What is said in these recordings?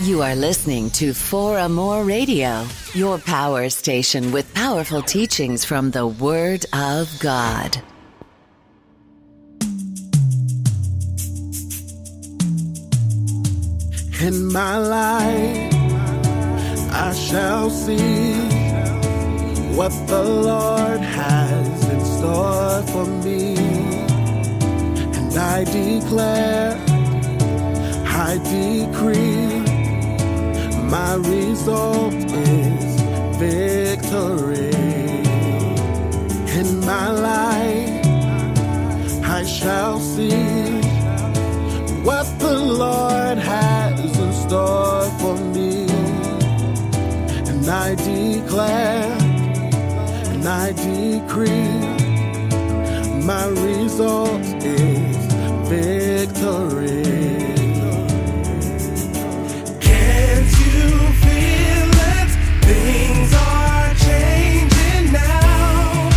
You are listening to For Amor Radio, your power station with powerful teachings from the Word of God. In my life, I shall see what the Lord has in store for me. And I declare, I decree my result is victory. In my life, I shall see what the Lord has in store for me. And I declare, and I decree, my result is victory. Things are changing now.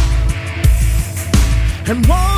And one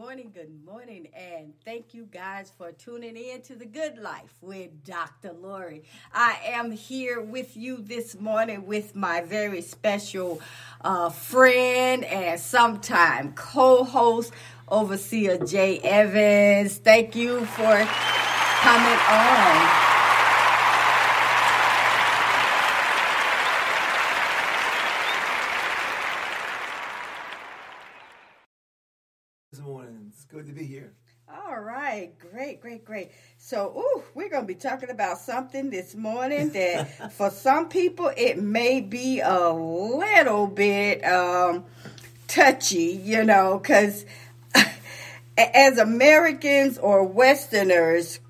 morning, good morning, and thank you guys for tuning in to The Good Life with Dr. Lori. I am here with you this morning with my very special uh, friend and sometime co host, Overseer Jay Evans. Thank you for coming on. this morning. It's good to be here. All right, great, great, great. So, ooh, we're going to be talking about something this morning that for some people it may be a little bit um, touchy, you know, because as Americans or Westerners,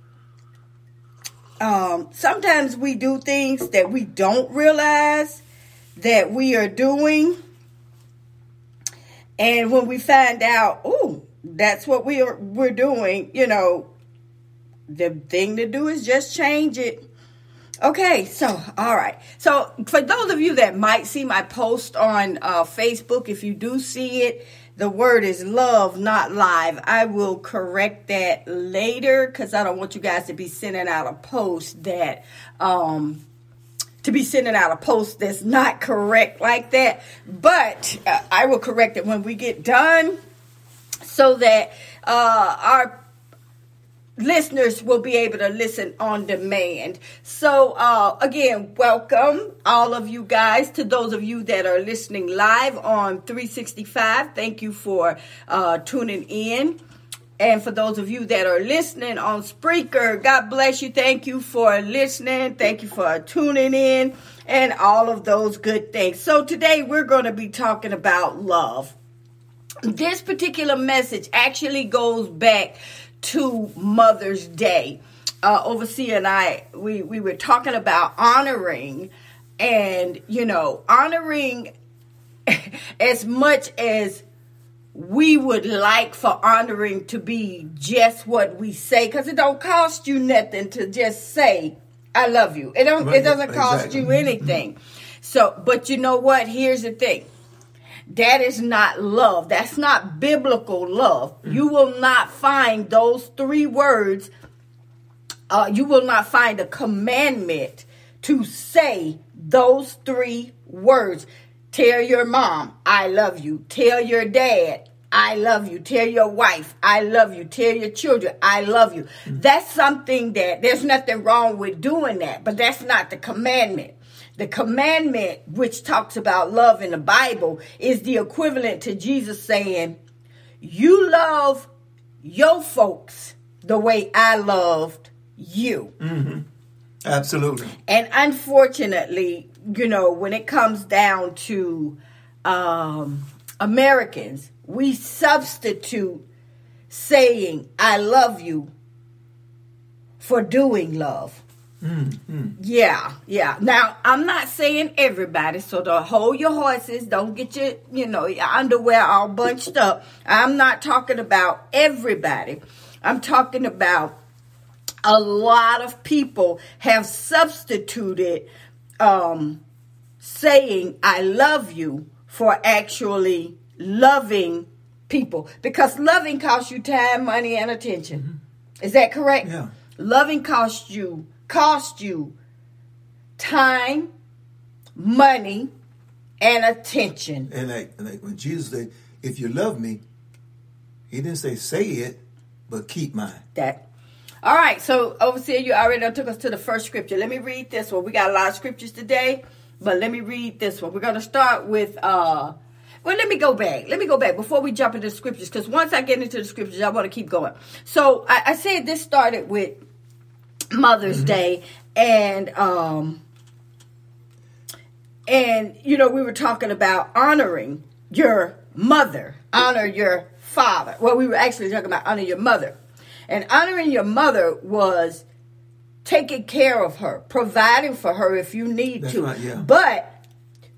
um, sometimes we do things that we don't realize that we are doing. And when we find out, oh, that's what we are we're doing, you know, the thing to do is just change it. Okay, so all right. So for those of you that might see my post on uh, Facebook, if you do see it, the word is love, not live. I will correct that later because I don't want you guys to be sending out a post that um, to be sending out a post that's not correct like that. But uh, I will correct it when we get done so that uh, our listeners will be able to listen on demand. So, uh, again, welcome all of you guys to those of you that are listening live on 365. Thank you for uh, tuning in. And for those of you that are listening on Spreaker, God bless you. Thank you for listening. Thank you for tuning in and all of those good things. So today we're going to be talking about love. This particular message actually goes back to Mother's Day. Uh, Overseer and I, we, we were talking about honoring and, you know, honoring as much as we would like for honoring to be just what we say because it don't cost you nothing to just say i love you it don't it doesn't cost exactly. you anything so but you know what here's the thing that is not love that's not biblical love you will not find those three words uh, you will not find a commandment to say those three words. Tell your mom, I love you. Tell your dad, I love you. Tell your wife, I love you. Tell your children, I love you. That's something that there's nothing wrong with doing that, but that's not the commandment. The commandment, which talks about love in the Bible, is the equivalent to Jesus saying, You love your folks the way I loved you. Absolutely. And unfortunately, you know, when it comes down to um, Americans, we substitute saying, I love you for doing love. Yeah, yeah. Now, I'm not saying everybody, so to hold your horses, don't get your, you know, your underwear all bunched up. I'm not talking about everybody. I'm talking about a lot of people have substituted um, saying I love you for actually loving people because loving costs you time, money, and attention. Is that correct? Yeah. Loving costs you cost you time, money, and attention. And like, and like when Jesus said, if you love me, he didn't say say it, but keep mine. that. All right, so overseer, you already took us to the first scripture. Let me read this one. We got a lot of scriptures today, but let me read this one. We're gonna start with uh well, let me go back. Let me go back before we jump into the scriptures, because once I get into the scriptures, I want to keep going. So I, I said this started with Mother's Day, and um, and you know we were talking about honoring your mother, honor your father. Well, we were actually talking about honor your mother, and honoring your mother was taking care of her, providing for her if you need That's to. right, yeah. But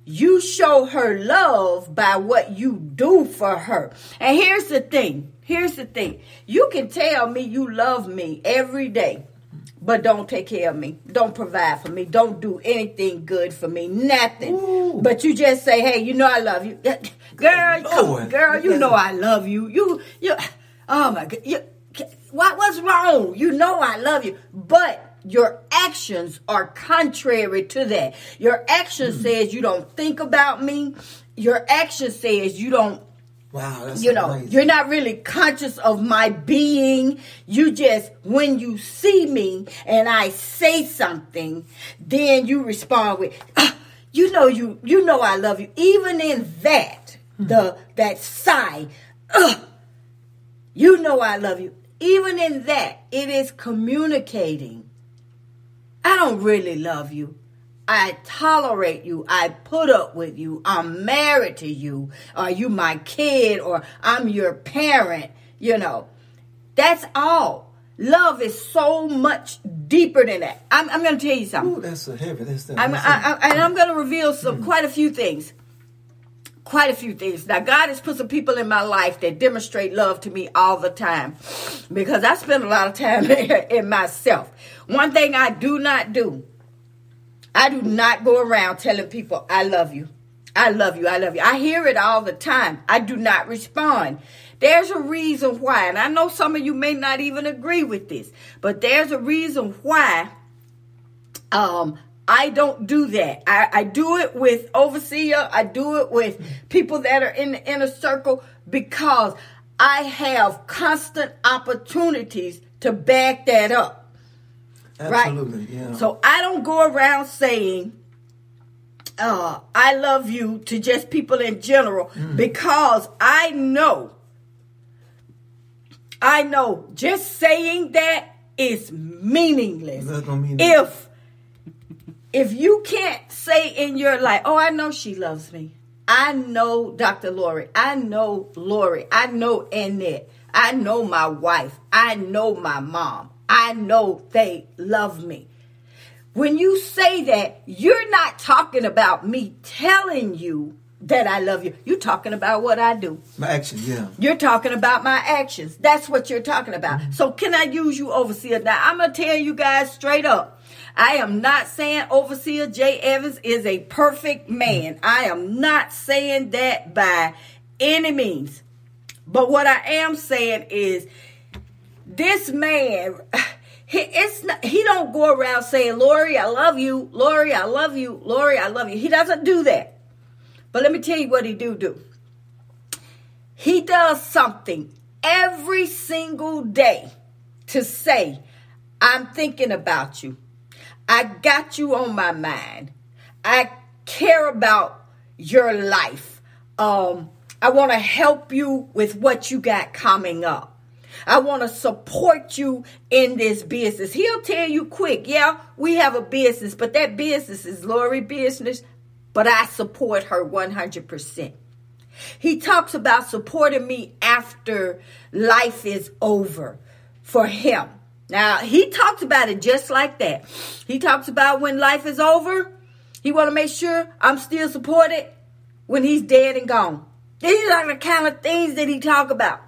you show her love by what you do for her. And here's the thing. Here's the thing. You can tell me you love me every day, but don't take care of me. Don't provide for me. Don't do anything good for me. Nothing. Ooh. But you just say, "Hey, you know I love you." Girl, come girl, you know I love you. You you Oh my God. You, what was wrong? You know I love you. But your actions are contrary to that. Your action hmm. says you don't think about me. Your action says you don't Wow, that's you know, amazing. you're not really conscious of my being. You just, when you see me and I say something, then you respond with, "Ah, you know, you, you know, I love you. Even in that, the, that sigh, "Ugh, you know, I love you. Even in that, it is communicating. I don't really love you. I tolerate you. I put up with you. I'm married to you. Are you my kid or I'm your parent. You know, that's all. Love is so much deeper than that. I'm, I'm going to tell you something. Ooh, that's so heavy. That's, that's I'm, I, I, and I'm going to reveal some mm. quite a few things. Quite a few things. Now, God has put some people in my life that demonstrate love to me all the time because I spend a lot of time in myself. One thing I do not do, I do not go around telling people, I love you. I love you. I love you. I hear it all the time. I do not respond. There's a reason why, and I know some of you may not even agree with this, but there's a reason why um I don't do that. I, I do it with overseer. I do it with people that are in the inner circle because I have constant opportunities to back that up. Absolutely, right? yeah. So I don't go around saying, uh, I love you to just people in general Mm. because I know, I know just saying that is meaningless. Mean if if you can't say in your life, oh, I know she loves me. I know Dr. Lori. I know Lori. I know Annette. I know my wife. I know my mom. I know they love me. When you say that, you're not talking about me telling you that I love you. You're talking about what I do. my actions, yeah. You're talking about my actions. That's what you're talking about. Mm-hmm. So can I use you, overseer? Now I'm gonna tell you guys straight up. I am not saying overseer Jay Evans is a perfect man. Mm-hmm. I am not saying that by any means. But what I am saying is this man he, it's not, he don't go around saying lori i love you. Lori i love you. Lori i love you. He doesn't do that. But let me tell you what he do do. He does something every single day to say i'm thinking about you. I got you on my mind. I care about your life. Um i want to help you with what you got coming up I want to support you in this business. He'll tell you quick, yeah, we have a business, but that business is Lori business, but I support her 100%. He talks about supporting me after life is over for him. Now, he talks about it just like that. He talks about when life is over, he want to make sure I'm still supported when he's dead and gone. These are the kind of things that he talk about.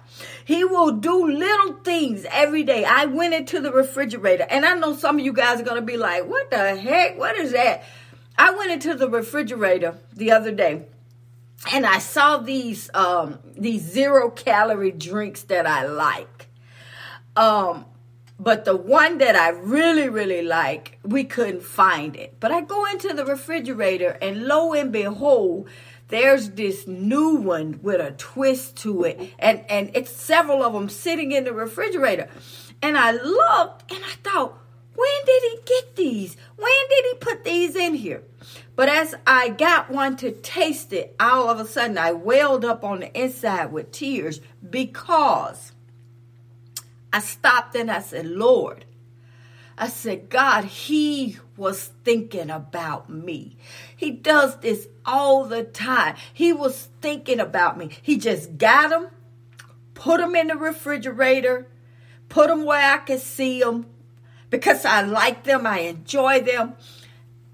He will do little things every day. I went into the refrigerator, and I know some of you guys are going to be like, what the heck? What is that? I went into the refrigerator the other day, and I saw these um, these zero calorie drinks that I like. Um, but the one that I really, really like, we couldn't find it. But I go into the refrigerator, and lo and behold, there's this new one with a twist to it, and and it's several of them sitting in the refrigerator. And I looked, and I thought, when did he get these? When did he put these in here? But as I got one to taste it, all of a sudden I welled up on the inside with tears because I stopped and I said, Lord, I said, God, He was thinking about me. He does this all the time. He was thinking about me. He just got them, put them in the refrigerator, put them where I could see them because I like them, I enjoy them.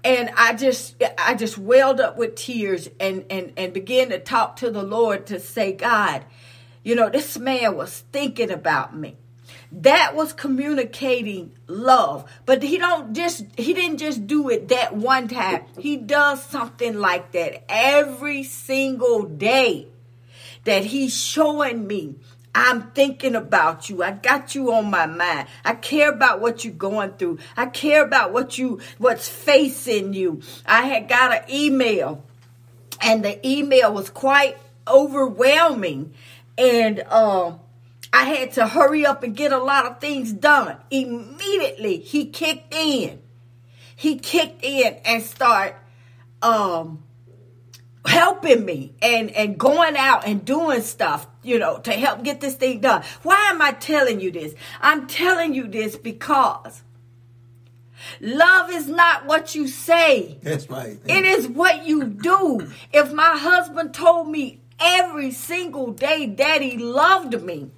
And I just I just welled up with tears and, and, and began to talk to the Lord to say, God, you know, this man was thinking about me that was communicating love but he don't just he didn't just do it that one time he does something like that every single day that he's showing me I'm thinking about you. I got you on my mind. I care about what you're going through. I care about what you what's facing you. I had got an email and the email was quite overwhelming and um I had to hurry up and get a lot of things done. Immediately he kicked in. He kicked in and start um helping me and and going out and doing stuff you know to help get this thing done why am i telling you this i'm telling you this because love is not what you say That's right. it is what you do if my husband told me every single day that he loved me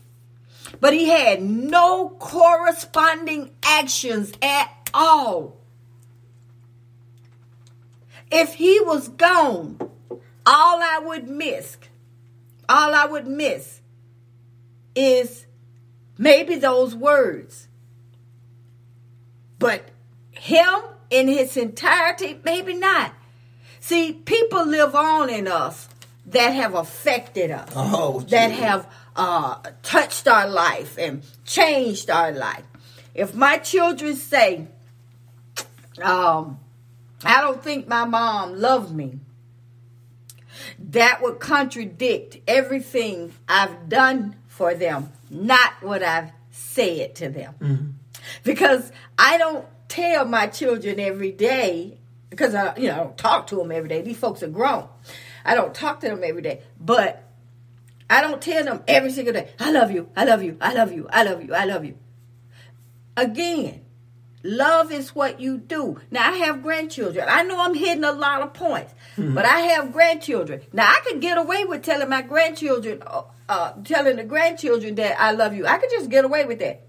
but he had no corresponding actions at all if he was gone all I would miss, all I would miss is maybe those words. But him in his entirety, maybe not. See, people live on in us that have affected us, Oh, that have uh, touched our life and changed our life. If my children say, um, I don't think my mom loved me, that would contradict everything I've done for them, not what I've said to them. Because I don't tell my children every day, because I, you know, I don't talk to them every day. These folks are grown. I don't talk to them every day, but I don't tell them every single day, I love you, I love you, I love you, I love you, I love you. Again, Love is what you do. Now I have grandchildren. I know I'm hitting a lot of points, but I have grandchildren. Now I could get away with telling my grandchildren, uh, uh, telling the grandchildren that I love you. I could just get away with that.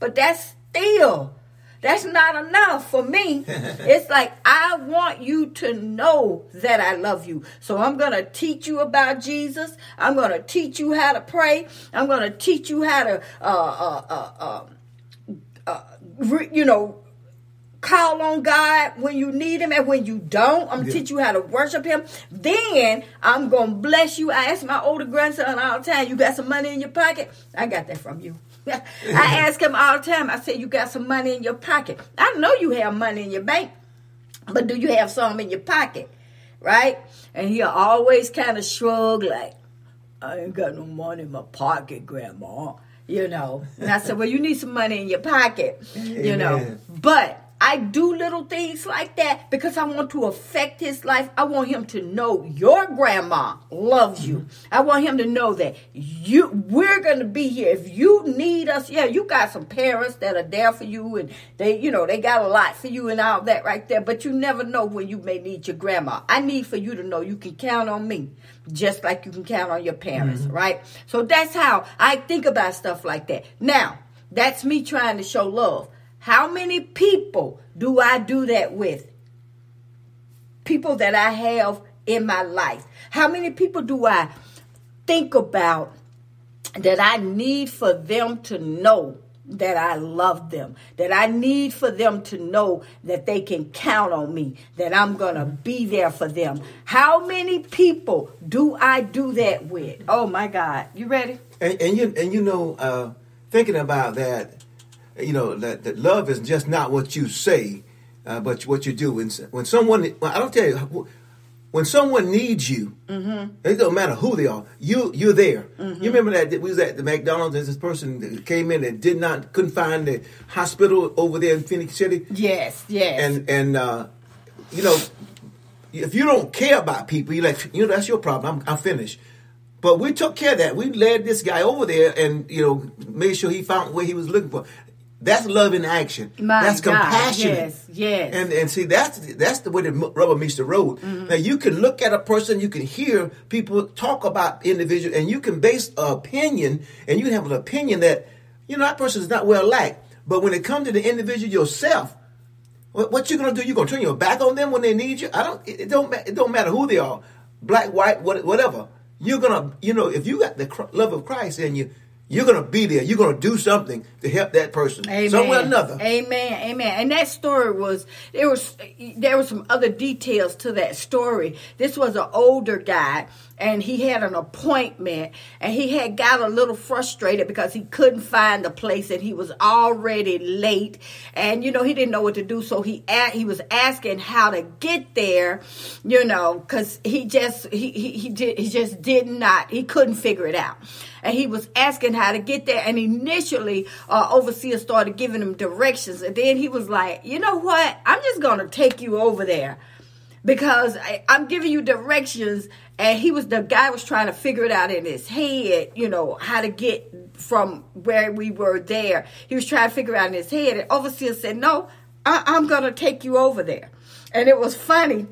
But that's still, that's not enough for me. it's like I want you to know that I love you. So I'm gonna teach you about Jesus. I'm gonna teach you how to pray. I'm gonna teach you how to, uh, uh, uh, uh re- you know, call on God when you need Him and when you don't. I'm gonna teach you how to worship Him. Then I'm gonna bless you. I ask my older grandson all the time, "You got some money in your pocket?" I got that from you. I ask him all the time. I say, "You got some money in your pocket?" I know you have money in your bank, but do you have some in your pocket? Right? And he'll always kind of shrug like, I ain't got no money in my pocket, Grandma. You know. And I said, Well, you need some money in your pocket. You know. But I do little things like that because I want to affect his life. I want him to know your grandma loves you. I want him to know that you we're gonna be here. If you need us, yeah, you got some parents that are there for you and they, you know, they got a lot for you and all that right there. But you never know when you may need your grandma. I need for you to know you can count on me. Just like you can count on your parents, mm-hmm. right? So that's how I think about stuff like that. Now, that's me trying to show love. How many people do I do that with? People that I have in my life. How many people do I think about that I need for them to know that I love them, that I need for them to know that they can count on me, that I'm going to be there for them. How many people do I do that with? Oh my God. You ready? And, and you and you know, uh, thinking about that, you know, that, that love is just not what you say, uh, but what you do. When when someone, I don't tell you, when someone needs you, it don't matter who they are. You you're there. You remember that we was at the McDonald's. and this person came in and did not couldn't find the hospital over there in Phenix City, Yes, yes. and and uh, you know, if you don't care about people, you like you know that's your problem. I'm, I'm finished. But we took care of that. We led this guy over there and you know made sure he found what he was looking for. That's love in action. My that's God, compassionate. yes, yes. And and see that's that's the way the rubber meets the road. Mm-hmm. Now you can look at a person, you can hear people talk about individual, and you can base an opinion, and you have an opinion that you know that person is not well liked. But when it comes to the individual yourself, what, what you gonna do? You're gonna turn your back on them when they need you? I don't. It, it don't. It don't matter who they are, black, white, what, whatever. You're gonna. You know, if you got the cr- love of Christ in you, you're gonna be there. You're gonna do something to help that person Amen. somewhere or another. Amen. Amen. And that story was there was there were some other details to that story. This was an older guy and he had an appointment and he had got a little frustrated because he couldn't find the place and he was already late and you know he didn't know what to do so he he was asking how to get there you know cuz he just he he he, did, he just did not he couldn't figure it out and he was asking how to get there and initially uh, overseer started giving him directions and then he was like you know what i'm just to take you over there because I, I'm giving you directions, and he was the guy was trying to figure it out in his head, you know, how to get from where we were there. He was trying to figure out in his head, and overseer said, "No, I, I'm going to take you over there," and it was funny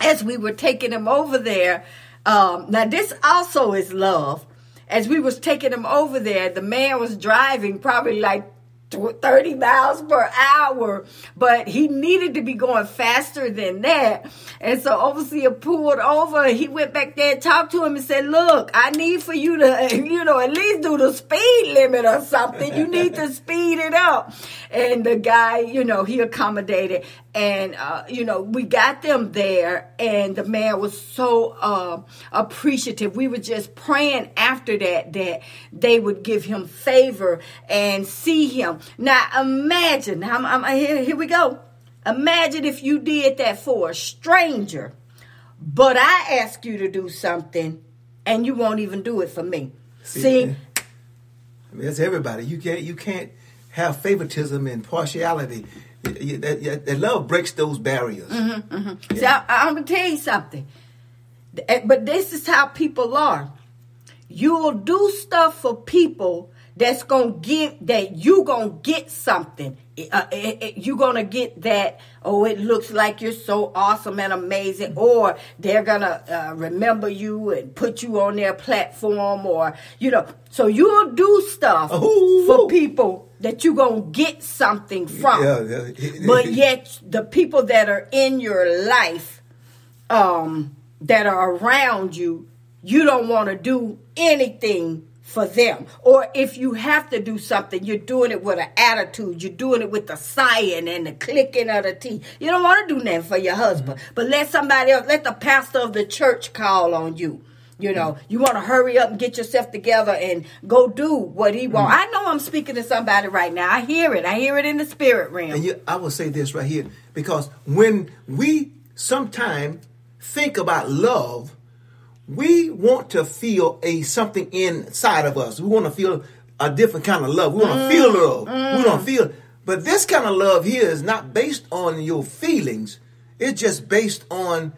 as we were taking him over there. Um, now this also is love. As we was taking him over there, the man was driving probably like 30 miles per hour, but he needed to be going faster than that. And so overseer pulled over. He went back there and talked to him and said, look, I need for you to, you know, at least do the speed limit or something. You need to speed it up. And the guy, you know, he accommodated and uh, you know we got them there and the man was so uh, appreciative we were just praying after that that they would give him favor and see him now imagine I'm, I'm, here, here we go imagine if you did that for a stranger but i ask you to do something and you won't even do it for me see, See, I mean, that's everybody. You can't you can't have favoritism and partiality. That, that- that love breaks those barriers. Mm-hmm. See, I, I'm gonna tell you something. But this is how people are. You'll do stuff for people that's gonna get that you gonna get something. Uh, it- it- you gonna get that. Oh, it looks like you're so awesome and amazing, or they're gonna uh, remember you and put you on their platform, or you know. So you'll do stuff Ooh. for people that you're gonna get something from. Yeah, yeah. but yet the people that are in your life um that are around you you don't want to do anything for them. Or if you have to do something you're doing it with an attitude you're doing it with the sighing and the clicking of the teeth. You don't want to do nothing for your husband. But let somebody else let the pastor of the church call on you you know, you want to hurry up and get yourself together and go do what he wants. Mm. I know I'm speaking to somebody right now. I hear it. I hear it in the spirit realm. And you, I will say this right here because when we sometime think about love, we want to feel a something inside of us. We want to feel a different kind of love. We want to feel mm. love. We want to mm. feel. But this kind of love here is not based on your feelings. It's just based on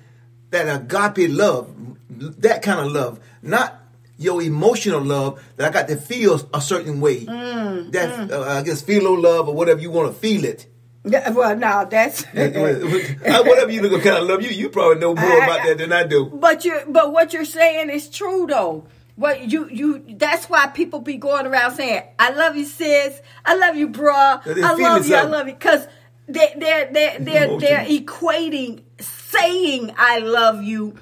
that agape love, that kind of love, not your emotional love that I got to feel a certain way. Mm, that mm. uh, I guess philo love or whatever you want to feel it. Yeah, well, no, that's. Uh, whatever you look kind of love you, you probably know more I- about that than I do. But you, but what you're saying is true though. What you you that's why people be going around saying, "I love you, sis. I love you, bruh. I love you. I love you." Because they they're they're they're, Emotion. they're equating saying "I love you"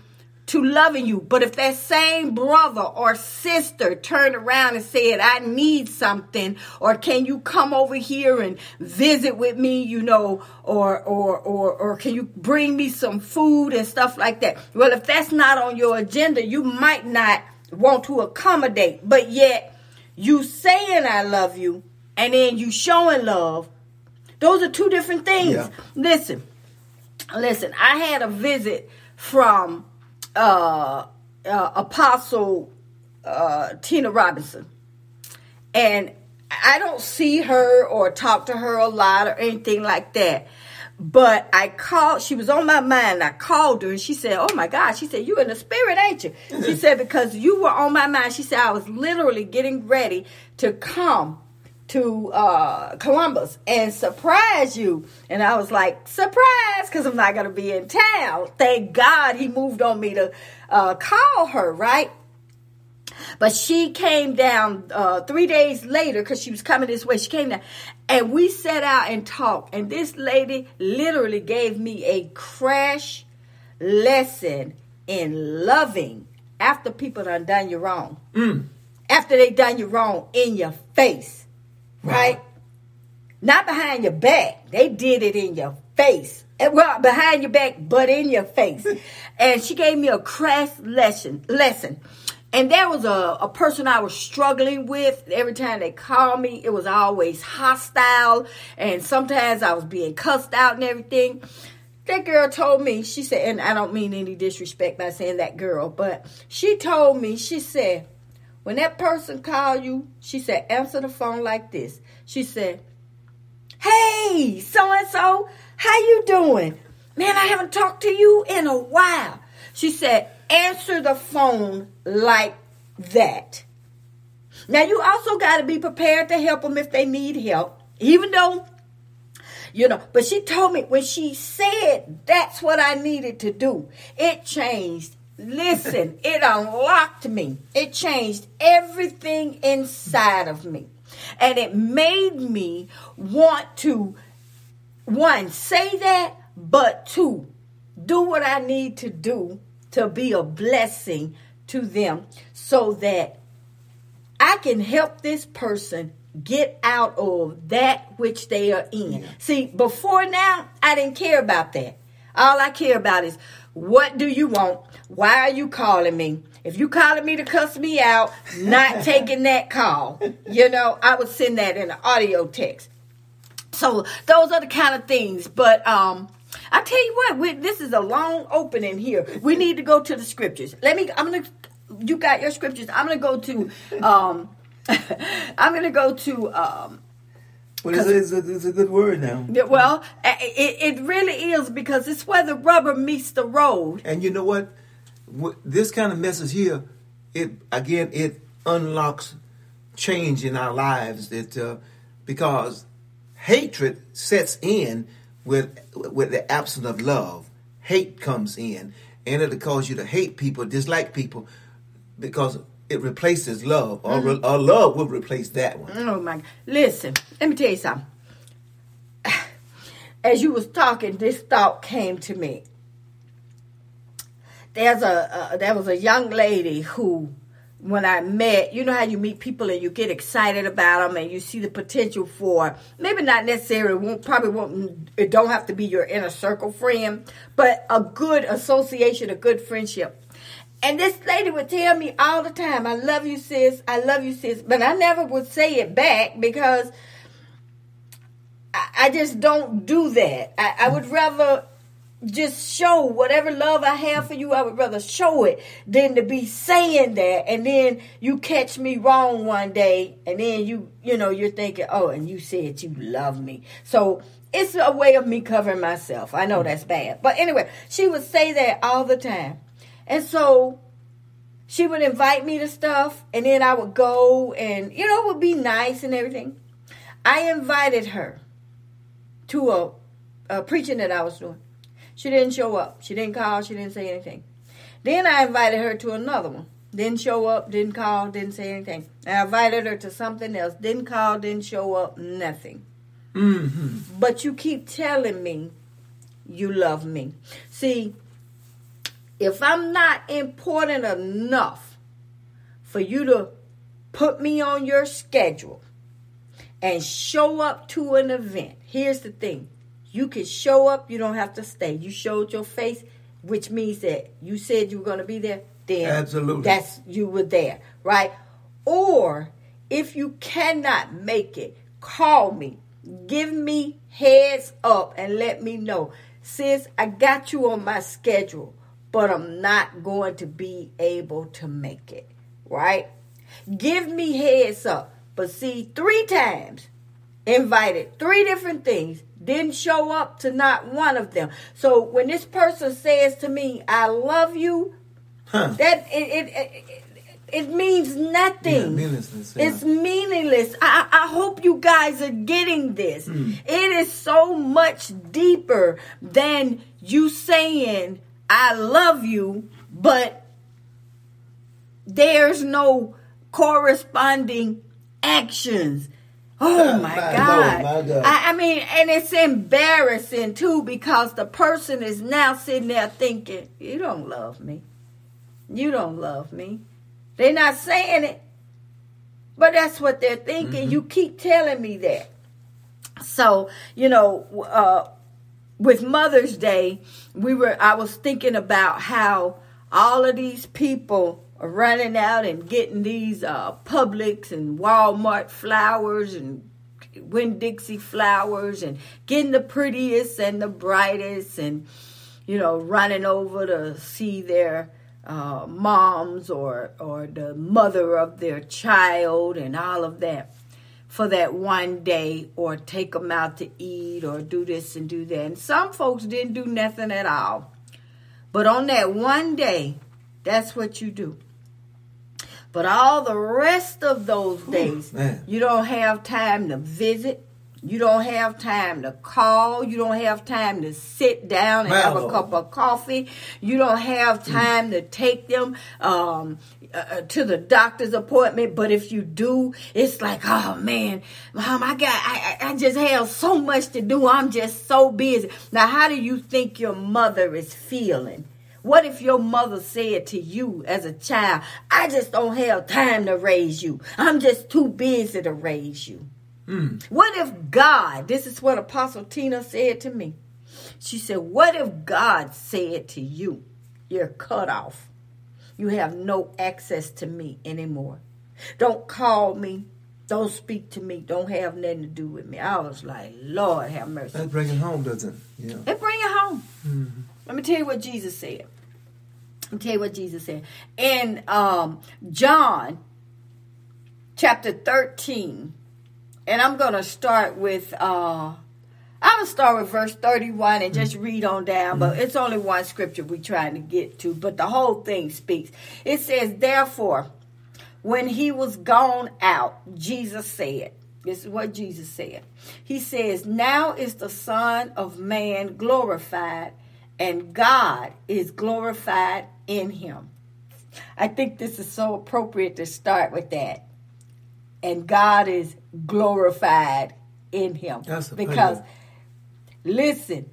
to loving you. But if that same brother or sister turned around and said, I need something, or can you come over here and visit with me, you know, or or or or can you bring me some food and stuff like that? Well, if that's not on your agenda, you might not want to accommodate, but yet you saying I love you and then you showing love. Those are two different things. Yeah. Listen, listen, I had a visit from uh, uh, Apostle uh, Tina Robinson, and I don't see her or talk to her a lot or anything like that. But I called, she was on my mind. I called her and she said, Oh my God. She said, You in the spirit, ain't you? She said, Because you were on my mind. She said, I was literally getting ready to come to uh, Columbus and surprise you. And I was like, surprise, because I'm not going to be in town. Thank God he moved on me to uh, call her, right? But she came down uh, three days later because she was coming this way. She came down and we sat out and talked. And this lady literally gave me a crash lesson in loving after people done done you wrong after they done you wrong in your face, right? Not behind your back. They did it in your face. Eh, well, behind your back, but in your face. and she gave me a crass lesson. Lesson. And there was a, a person I was struggling with. Every time they called me, it was always hostile. And sometimes I was being cussed out and everything. That girl told me, she said, and I don't mean any disrespect by saying that girl, but she told me, she said, when that person called you, she said, answer the phone like this. She said, Hey, so and so, how you doing? Man, I haven't talked to you in a while. She said, answer the phone like that. Now, you also got to be prepared to help them if they need help, even though, you know, but she told me when she said that's what I needed to do, it changed. Listen, it unlocked me. It changed everything inside of me. And it made me want to, one, say that, but two, do what I need to do to be a blessing to them so that I can help this person get out of that which they are in. See, before now, I didn't care about that. All I care about is what do you want? Why are you calling me? If you calling me to cuss me out, not taking that call. You know, I would send that in an audio text. So those are the kind of things. But um, I tell you what, we, this is a long opening here. We need to go to the scriptures. Let me. I'm gonna. You got your scriptures. I'm gonna go to. Um, I'm gonna go to. Um, Well, it's, a- it's, a, good word now. well, it, it really is because it's where the rubber meets the road. And you know what? This kind of message here, it again, it unlocks change in our lives. That uh, because hatred sets in with with the absence of love, hate comes in, and it'll cause you to hate people, dislike people, because it replaces love, or, re- or love will replace that one. Oh my! Listen, let me tell you something. As you was talking, this thought came to me. There's a uh, there was a young lady who, when I met, you know how you meet people and you get excited about them and you see the potential for maybe not necessarily won't probably won't it don't have to be your inner circle friend, but a good association, a good friendship. And this lady would tell me all the time, I love you, sis. I love you, sis. But I never would say it back because I, I just don't do that. I, I would rather just show whatever love I have for you. I would rather show it than to be saying that. And then you catch me wrong one day. And then you, you know, you're thinking, oh, and you said you love me. So it's a way of me covering myself. I know that's bad. But anyway, she would say that all the time. And so she would invite me to stuff, and then I would go, and you know, it would be nice and everything. I invited her to a, a preaching that I was doing. She didn't show up. She didn't call. She didn't say anything. Then I invited her to another one. Didn't show up. Didn't call. Didn't say anything. I invited her to something else. Didn't call. Didn't show up. Nothing. Mm-hmm. But you keep telling me you love me. See, if I'm not important enough for you to put me on your schedule and show up to an event, here's the thing. You can show up, you don't have to stay. You showed your face, which means that you said you were going to be there, then Absolutely. that's you were there, right? Or if you cannot make it, call me. Give me heads up and let me know. Sis, I got you on my schedule, but I'm not going to be able to make it, right? Give me heads up. But see, three times invited three different things didn't show up to not one of them so when this person says to me i love you Huh. that it it, it, it means nothing Yeah, meaningless, yeah. it's meaningless I, I hope you guys are getting this Hmm. it is so much deeper than you saying i love you but there's no corresponding actions. Oh my, My God. My God. I, I mean, and it's embarrassing too because the person is now sitting there thinking, You don't love me. You don't love me. They're not saying it, But that's what they're thinking. You keep telling me that. So, you know, uh, with Mother's Day, we were I was thinking about how all of these people are running out and getting these uh, Publix and Walmart flowers and Winn Dixie flowers and getting the prettiest and the brightest and you know running over to see their uh, moms or or the mother of their child and all of that for that one day or take them out to eat or do this and do that. And some folks didn't do nothing at all. But on that one day, that's what you do. But all the rest of those days, man. you don't have time to visit. You don't have time to call. You don't have time to sit down and have a cup of coffee. You don't have time to take them um, uh, to the doctor's appointment. But if you do, it's like, oh man, mom, I got, I, I I just have so much to do. I'm just so busy. Now, how do you think your mother is feeling? What if your mother said to you as a child, I just don't have time to raise you. I'm just too busy to raise you. What if God, this is what Apostle Tina said to me. She said, What if God said to you, You're cut off? You have no access to me anymore. Don't call me. Don't speak to me. Don't have nothing to do with me. I was like, Lord have mercy. That bring it home, doesn't it? Yeah. It bring it home. Let me tell you what Jesus said. Let me tell you what Jesus said. In um, John chapter 13, and I'm going to start with, uh, I'm going to start with verse 31 and just read on down, but it's only one scripture we're trying to get to, but the whole thing speaks. It says, Therefore, when he was gone out, Jesus said, This is what Jesus said. He says, Now is the Son of Man glorified, and God is glorified in him. I think this is so appropriate to start with that. And God is glorified in him. That's a because, listen,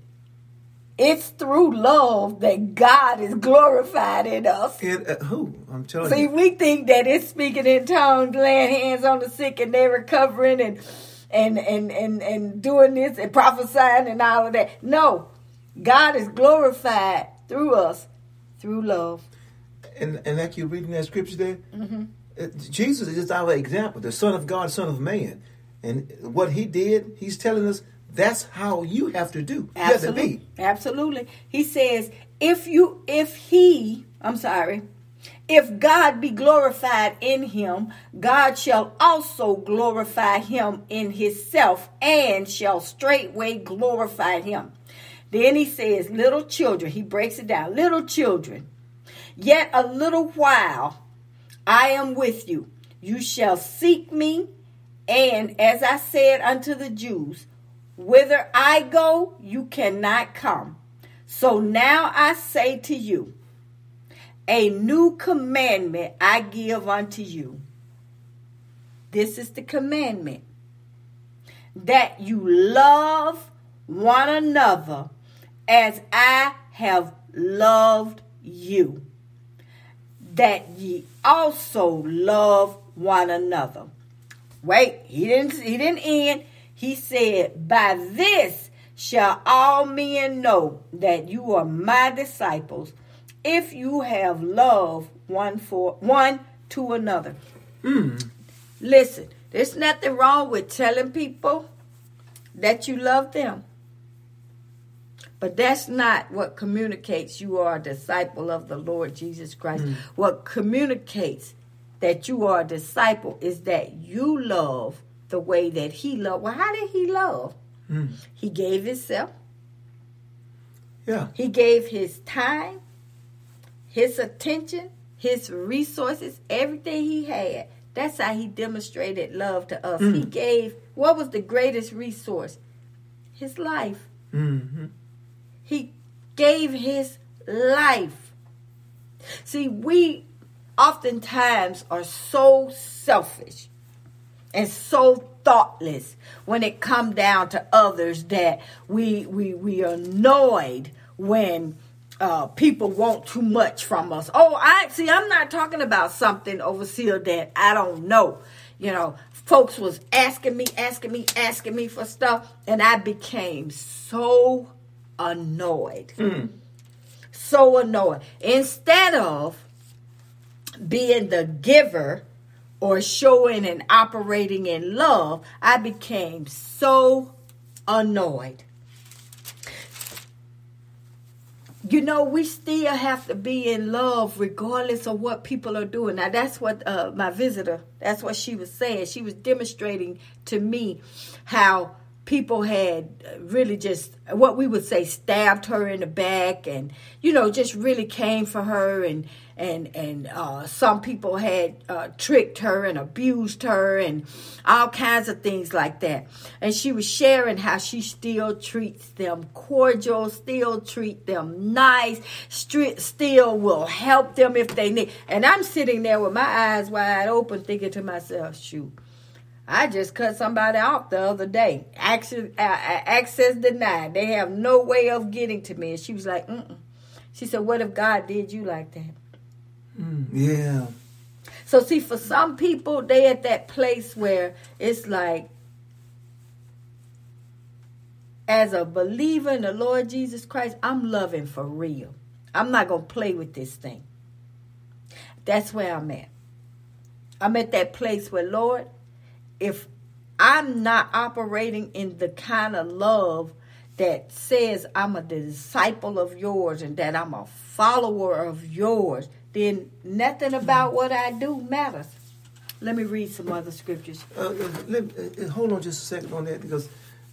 it's through love that God is glorified in us. It, uh, who? I'm telling See, you. we think that it's speaking in tongues, laying hands on the sick, and they're recovering, and and and and and doing this and prophesying and all of that. No, God is glorified through us, through love. And and like you're reading that scripture there, Mm-hmm. Jesus is just our example, the Son of God, Son of Man, and what He did, He's telling us that's how you have to do. To Absolutely, be. absolutely. He says, if you, if he, I'm sorry, if God be glorified in him, God shall also glorify him in himself, and shall straightway glorify him. Then he says, little children. He breaks it down. Little children, yet a little while I am with you. You shall seek me, and as I said unto the Jews, whither I go, you cannot come. So now I say to you, a new commandment I give unto you. This is the commandment that you love one another as I have loved you. That ye also love one another. Wait, he didn't he didn't end. He said, By this shall all men know that you are my disciples, if you have love one for one to another. Hmm. Listen, there's nothing wrong with telling people that you love them. But that's not what communicates you are a disciple of the Lord Jesus Christ. Hmm. What communicates that you are a disciple is that you love the way that he loved. Well, how did he love? Hmm. He gave himself. Yeah. He gave his time, his attention, his resources, everything he had. That's how he demonstrated love to us. He hmm. gave, what was the greatest resource? His life. hmm He gave his life. See, we oftentimes are so selfish and so thoughtless when it come down to others that we we we are annoyed when uh, people want too much from us. Oh, I see. I'm not talking about something overseer that I don't know. you know, folks was asking me, asking me, asking me for stuff, and I became so annoyed. So annoyed. Instead of being the giver or showing and operating in love, I became so annoyed. You know, we still have to be in love regardless of what people are doing. Now, that's what uh, my visitor, that's what she was saying. She was demonstrating to me how people had really just what we would say stabbed her in the back and you know just really came for her and and and uh, some people had uh, tricked her and abused her and all kinds of things like that. And she was sharing how she still treats them cordial still treat them nice still will help them if they need. And i'm sitting there with my eyes wide open thinking to myself shoot I just cut somebody off the other day. Access, uh, uh, access denied. They have no way of getting to me. And she was like, Mm-mm. she said, "What if God did you like that?" Yeah. So see, for some people, they at that place where it's like, as a believer in the Lord Jesus Christ, I'm loving for real. I'm not gonna play with this thing. That's where I'm at. I'm at that place where, Lord, if I'm not operating in the kind of love that says I'm a disciple of yours and that I'm a follower of yours, then nothing about what I do matters. Let me read some other scriptures. Uh, uh, uh, uh, hold on just a second on that because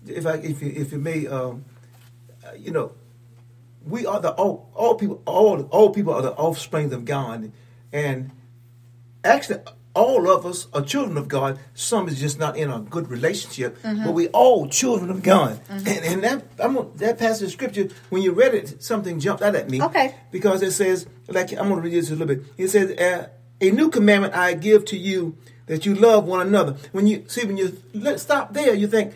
if I if you if you may, um, uh, you know, we are the all all people all all people are the offspring of God, and actually all of us are children of God. Some is just not in a good relationship, Mm-hmm. but we all children of God. And, and that I'm gonna- that passage of scripture when you read it, something jumped out at me. Okay. because it says like I'm going to read this a little bit. It says. Uh, a new commandment I give to you that you love one another. When you see, when you let stop there, you think,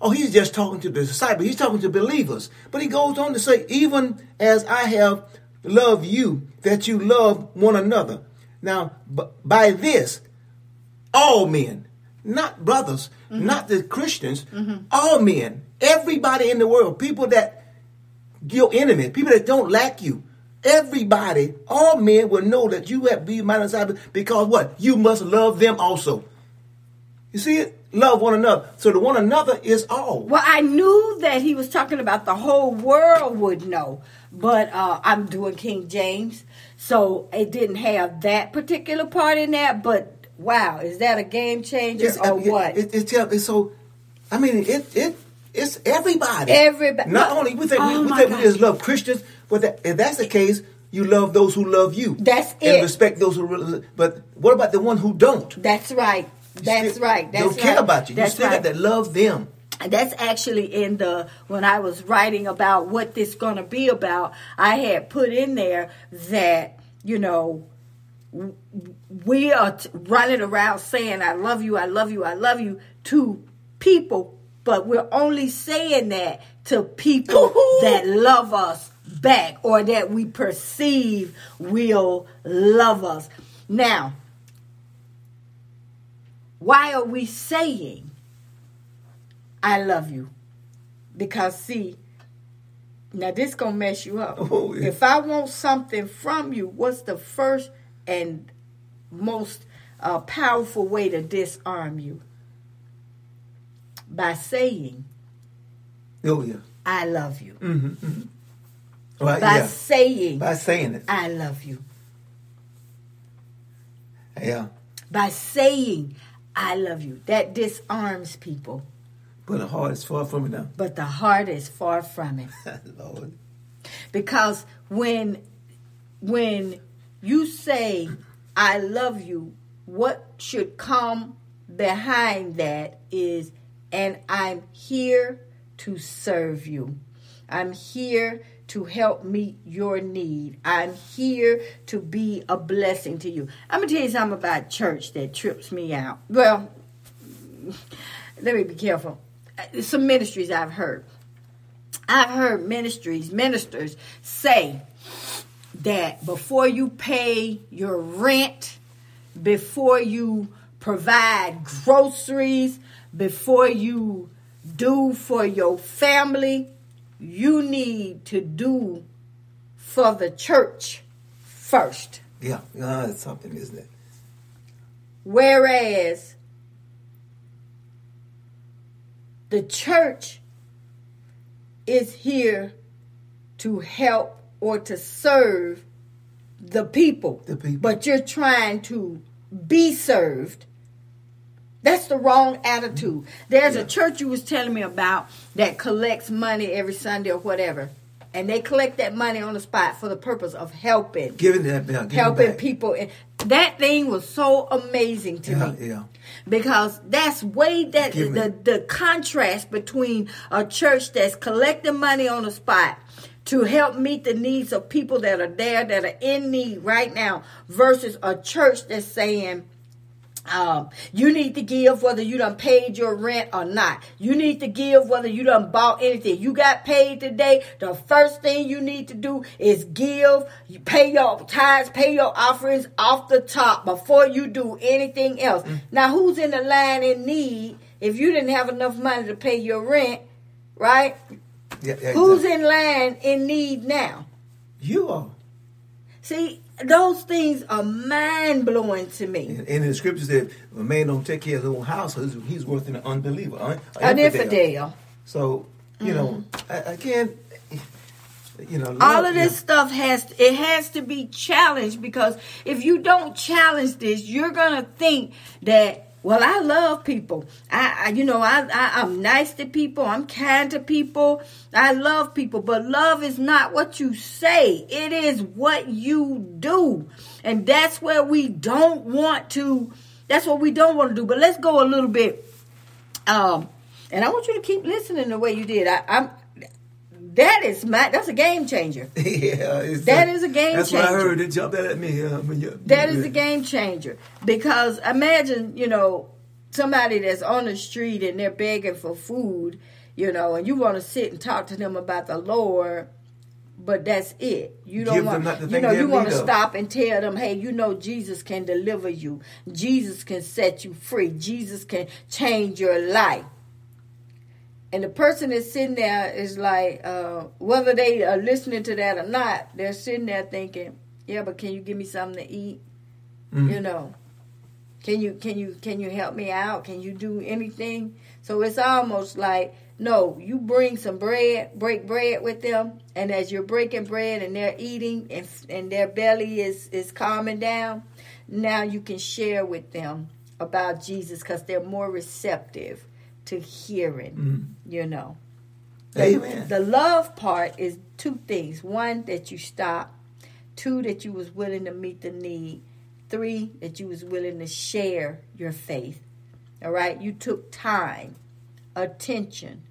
oh, he's just talking to the disciples. He's talking to believers. But he goes on to say, even as I have loved you, that you love one another. Now, b- by this, all men, not brothers, not the Christians, all men, everybody in the world, people that your enemy, people that don't like you, everybody, all men will know that you have been my disciples because what? You must love them also. You see it? Love one another. So the one another is all. Well, I knew that he was talking about the whole world would know, but uh, I'm doing King James, so it didn't have that particular part in there. But wow, is that a game changer It's, uh, or it- what? It, it's, it's so, I mean, it, it, it's everybody. Everybody. Not only, we think, Oh we, we, think we just love Christians, but that, if that's the case, you love those who love you. That's And it. respect those who, re- but what about the one who don't? That's right. That's still- right. That's don't care about you. That's you still right. got to love them. And that's actually in the when I was writing about what this going to be about. I had put in there that you know we are running around saying "I love you, I love you, I love you" to people, but we're only saying that to people that love us back or that we perceive will love us. Now, why are we saying? I love you. Because see, now this gonna mess you up. Oh, yeah. If I want something from you, what's the first and most uh, powerful way to disarm you? By saying, Oh yeah. I love you. Right. By yeah. saying, By saying it. I love you. Yeah. By saying, I love you. That disarms people. But the heart is far from it now. But the heart is far from it. Lord. because when when you say i love you what should come behind that is and i'm here to serve you i'm here to help meet your need i'm here to be a blessing to you i'm gonna tell you something about church that trips me out well let me be careful some ministries i've heard I've heard ministries, ministers say that before you pay your rent, before you provide groceries, before you do for your family, you need to do for the church first. Yeah, uh, it's something, isn't it? Whereas the church is here to help or to serve the people. The people. But you're trying to be served. That's the wrong attitude. There's Yeah. a church you was telling me about that collects money every Sunday or whatever. And they collect that money on the spot for the purpose of helping Giving that back. helping people. And that thing was so amazing to Yeah, me yeah. Because that's way that Give the the contrast between a church that's collecting money on the spot to help meet the needs of people that are there that are in need right now versus a church that's saying um, you need to give whether you done paid your rent or not. You need to give whether you done bought anything. You got paid today. The first thing you need to do is give. You pay your tithes, pay your offerings off the top before you do anything else. Now, who's in the line in need if you didn't have enough money to pay your rent, right? Yeah, yeah, Who's exactly. in line in need now? You are. See, those things are mind blowing to me. And in the scriptures that a man don't take care of his own house, he's, he's worth an unbeliever, un- An infidel. So you know, I, can't. you know, Mm-hmm. all of this stuff has it has to be challenged because if you don't challenge this you're gonna think that well i love people. I, I you know I, I i'm nice to people. I'm kind to people. I love people but love is not what you say. It is what you do. And that's where we don't want to that's what we don't want to do. But let's go a little bit um and i want you to keep listening the way you did. I, i'm that is my that's a game changer yeah, That is a game changer. That's what I heard. They jumped out at me. Uh, when you, That is a game changer because imagine, you know, somebody that's on the street and they're begging for food, you know, and you want to sit and talk to them about the Lord, but that's it. You don't Give want, you know, you want to stop and tell them, hey, you know, Jesus can deliver you. Jesus can set you free. Jesus can change your life. And the person that's sitting there is like, uh, whether they are listening to that or not, they're sitting there thinking, yeah, but can you give me something to eat? Mm. You know, can you can you can you help me out? Can you do anything? So it's almost like no, you bring some bread, break bread with them, and as you're breaking bread and they're eating and and their belly is is calming down, now you can share with them about Jesus because they're more receptive to hearing. You know. The, Amen. the love part is two things. One, that you stop. Two, that you was willing to meet the need. Three, that you was willing to share your faith. All right? You took time, attention,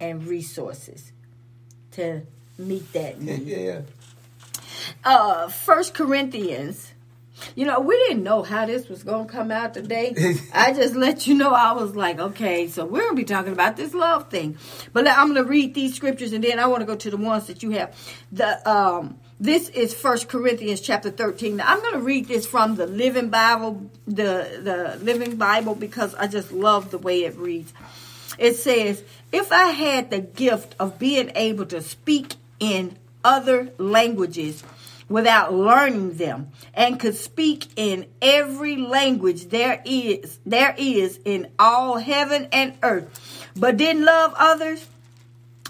and resources to meet that need. yeah. Uh First Corinthians. You know, we didn't know how this was gonna come out today. I just let you know I was like, okay, so we're gonna be talking about this love thing. But I'm gonna read these scriptures and then I want to go to the ones that you have. The um this is First Corinthians chapter 13. Now, I'm gonna read this from the Living Bible, the the Living Bible, because I just love the way it reads. It says, If I had the gift of being able to speak in other languages without learning them and could speak in every language there is there is in all heaven and earth but didn't love others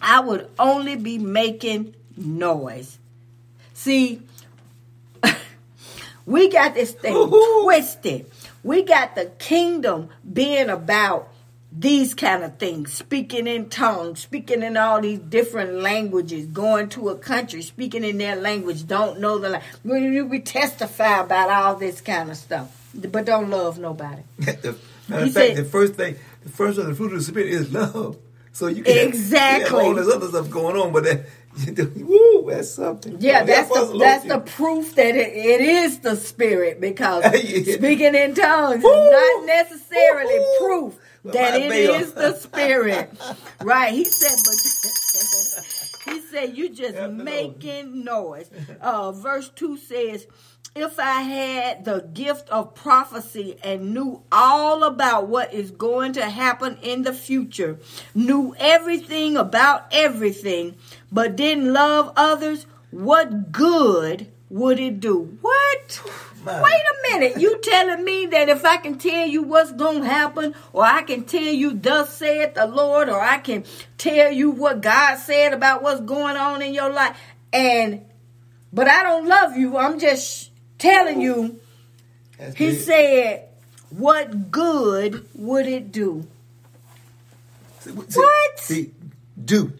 I would only be making noise see we got this thing Woo-hoo. twisted we got the kingdom being about these kind of things speaking in tongues speaking in all these different languages going to a country speaking in their language don't know the language we testify about all this kind of stuff but don't love nobody the, matter of fact, said- the first thing, the first of the fruit of the spirit is love. So you can Exactly. you have all this other stuff going on, but that, woo, that's something. Yeah, So that's the that's you. the proof that it, it is the spirit because Yeah. speaking in tongues Woo! is not necessarily Woo! proof that it is the spirit. right. He said but he said you just making noise. Uh verse 2 says if I had the gift of prophecy and knew all about what is going to happen in the future, knew everything about everything, but didn't love others, what good would it do? What? Wait a minute. You telling me that if I can tell you what's going to happen, or I can tell you, thus saith the Lord, or I can tell you what God said about what's going on in your life, and but I don't love you. I'm just telling you. That's He big. said, What good would it do? See, see- What? See, do.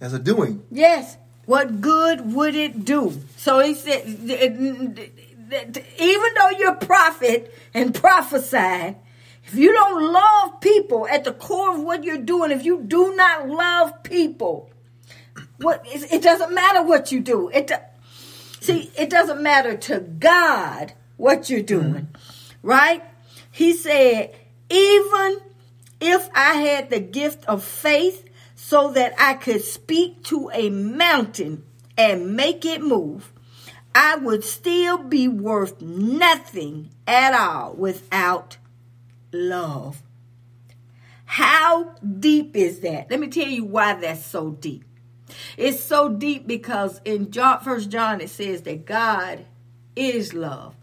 As a doing. Yes. What good would it do? So he said, even though you're a prophet and prophesying, if you don't love people at the core of what you're doing, if you do not love people, what it it doesn't matter what you do. It do- see, it doesn't matter to God what you're doing, mm-hmm. right? He said, even if I had the gift of faith so that I could speak to a mountain and make it move, I would still be worth nothing at all without love. How deep is that? Let me tell you why that's so deep. It's so deep because in John, First John it says that God is love.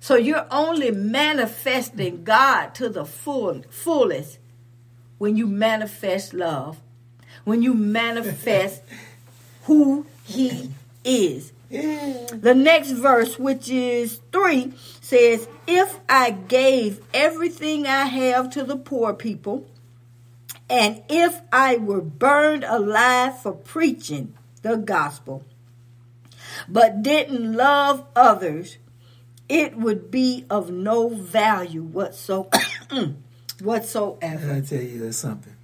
So you're only manifesting God to the full fullest when you manifest love, when you manifest who He is. The next verse, which is 3, says, If I gave everything I have to the poor people, and if I were burned alive for preaching the gospel, but didn't love others, it would be of no value whatso- whatsoever. And I tell you, there's something.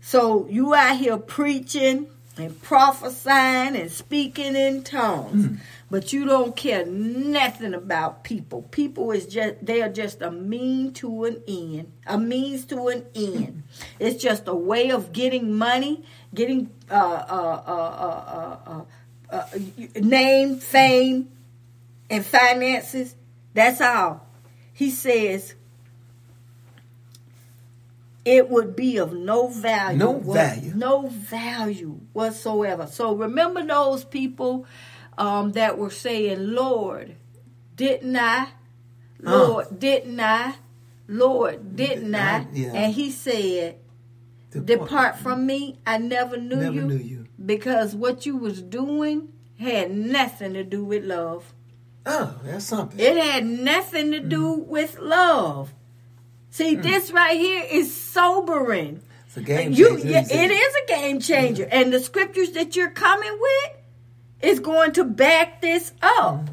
So you out here preaching and prophesying and speaking in tongues, but you don't care nothing about people. People is just they are just a mean to an end, a means to an end. It's just a way of getting money, getting uh, uh, uh, uh, uh, uh, uh, name, fame, and finances. That's all. He says it would be of no value. No what- value. No value whatsoever. So remember those people um, that were saying, Lord, didn't I? Lord, didn't I? Lord, didn't I? Yeah. And he said, Depart from me, I never knew Never you. knew you. Because what you was doing had nothing to do with love. Oh, that's something. It had nothing to do Mm. with love. See, this right here is sobering. It's a game You, changer, it is a game changer, and the scriptures that you're coming with is going to back this up. Mm.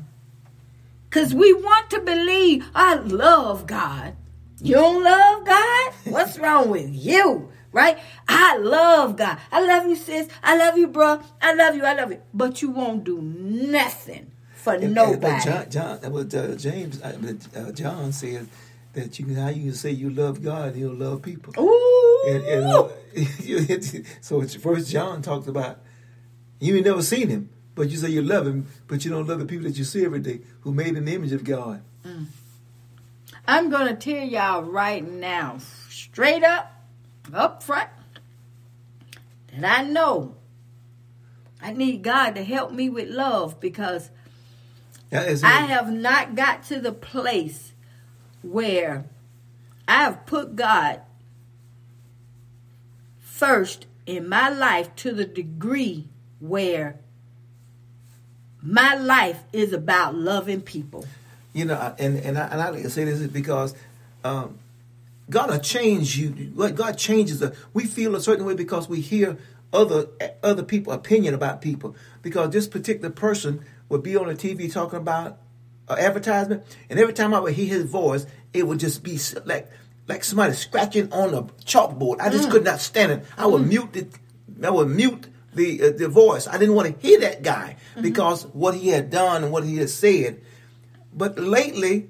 Cause we want to believe I love God. You don't love God? What's wrong with you? Right? I love God. I love you, sis. I love you, bro. I love you. I love you. But you won't do nothing for And- nobody. But John, John, uh, James, uh, uh, John said that you can how you can say you love God don't love people. Ooh. And, and uh, so it's- First John talks about you ain't never seen him, but you say you love him, but you don't love the people that you see every day who made in the image of God. I'm going to tell y'all right now, straight up, up front, that I know I need God to help me with love because I have not got to the place where I have put God first in my life to the degree where my life is about loving people. You know, and and I, and I like to say this is because um, God will change you. What God changes us. We feel a certain way because we hear other other people opinion about people. Because this particular person would be on the TV talking about Uh, advertisement, and every time I would hear his voice, it would just be like like somebody scratching on a chalkboard. I just mm. could not stand it. I would mm. mute it. I would mute the uh, the voice. I didn't want to hear that guy mm-hmm. because what he had done and what he had said. But lately,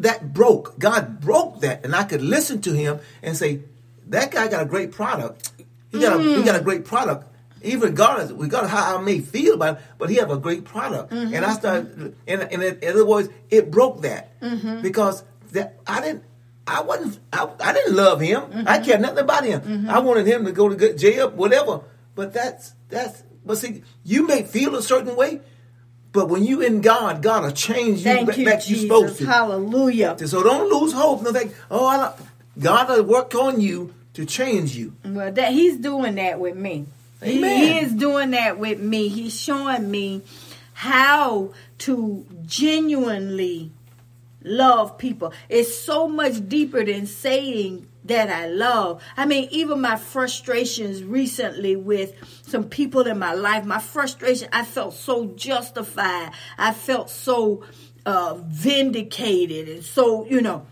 that broke. God broke that, and I could listen to him and say, "That guy got a great product. He got a, he got a mm. great product." Even regardless, regardless how I may feel about it, but he have a great product. Mm-hmm. And I started, and, and in other words, it broke that Mm-hmm. because that I didn't. I wasn't. I, I didn't love him. Mm-hmm. I cared nothing about him. I wanted him to go to jail, whatever. But that's that's. But see, you may feel a certain way, but when you in God, God will change you Thank back, you, back you supposed to. Hallelujah. So don't lose hope. No think, oh, I. God will work on you to change you. Well, that he's doing that with me. He, Amen. he is doing that with me. He's showing me how to genuinely love people. It's so much deeper than saying that I love. I mean, even my frustrations recently with some people in my life, my frustration, I felt so justified. I felt so uh, vindicated and so, you know.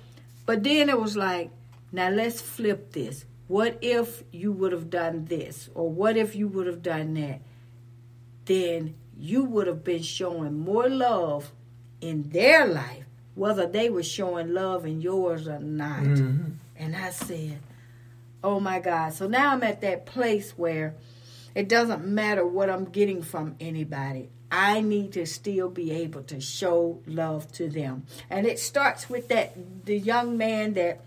But then it was like, now let's flip this. What if you would have done this? Or what if you would have done that? Then you would have been showing more love in their life, whether they were showing love in yours or not. Mm-hmm. And I said, Oh my God. So now I'm at that place where it doesn't matter what I'm getting from anybody. I need to still be able to show love to them. And it starts with that the young man that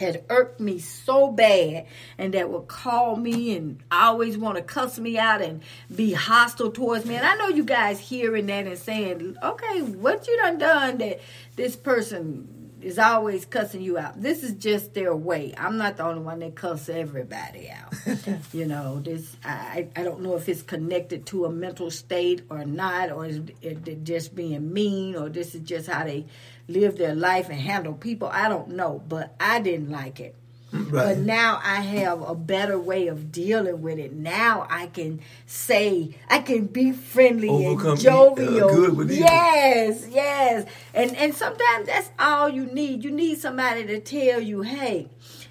had irked me so bad and that would call me and always want to cuss me out and be hostile towards me. And I know you guys hearing that and saying, okay, what you done done that this person is always cussing you out. This is just their way. I'm not the only one that cuss everybody out. you know, this I I don't know if it's connected to a mental state or not, or is it just being mean, or this is just how they live their life and handle people. I don't know, but I didn't like it. But now I have a better way of dealing with it. Now I can say, I can be friendly Overcome and uh, jovial. good with evil. yes, yes. And and sometimes that's all you need. You need somebody to tell you, hey,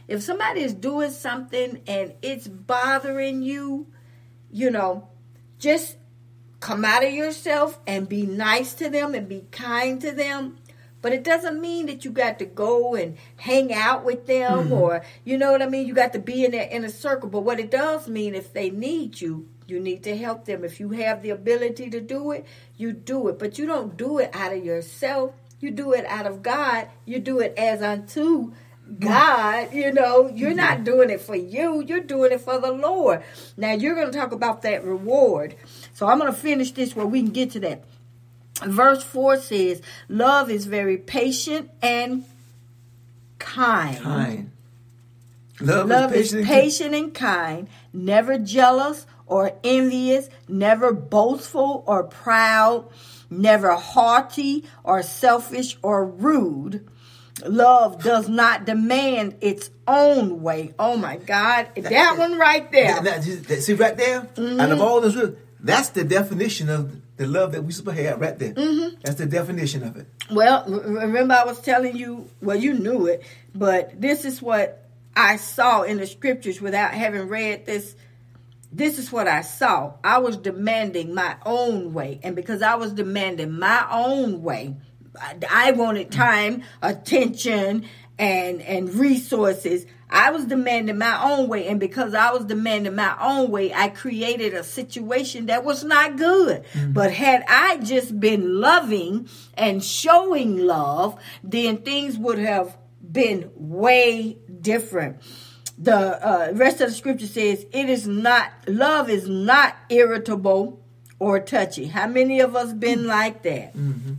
if somebody is doing something and it's bothering you, you know, just come out of yourself and be nice to them and be kind to them. But it doesn't mean that you got to go and hang out with them mm-hmm. or, you know what I mean? You got to be in their inner circle. But what it does mean, if they need you, you need to help them. If you have the ability to do it, you do it. But you don't do it out of yourself. You do it out of God. You do it as unto God, you know, you're not mm-hmm. doing it for you, you're doing it for the Lord. Now, you're going to talk about that reward. So, I'm going to finish this where we can get to that. Verse 4 says, Love is very patient and kind. Kind. Love, Love is is patient. patient and kind, never jealous or envious, never boastful or proud, never haughty or selfish or rude. Love does not demand its own way. Oh my God, that one right there. That- that- that- see right there, Mm-hmm. out of all this, that's the definition of the love that we supposed to have right there. Mm-hmm. That's the definition of it. Well, remember I was telling you, well, you knew it, but this is what I saw in the scriptures without having read this. This is what I saw. I was demanding my own way. And because I was demanding my own way, I, I wanted time, attention, and, and resources. I was demanding my own way. And because I was demanding my own way, I created a situation that was not good. Mm-hmm. But had I just been loving and showing love, then things would have been way different. The uh, rest of the scripture says, It is not, love is not irritable or touchy. How many of us been mm-hmm. like that? Mm-hmm.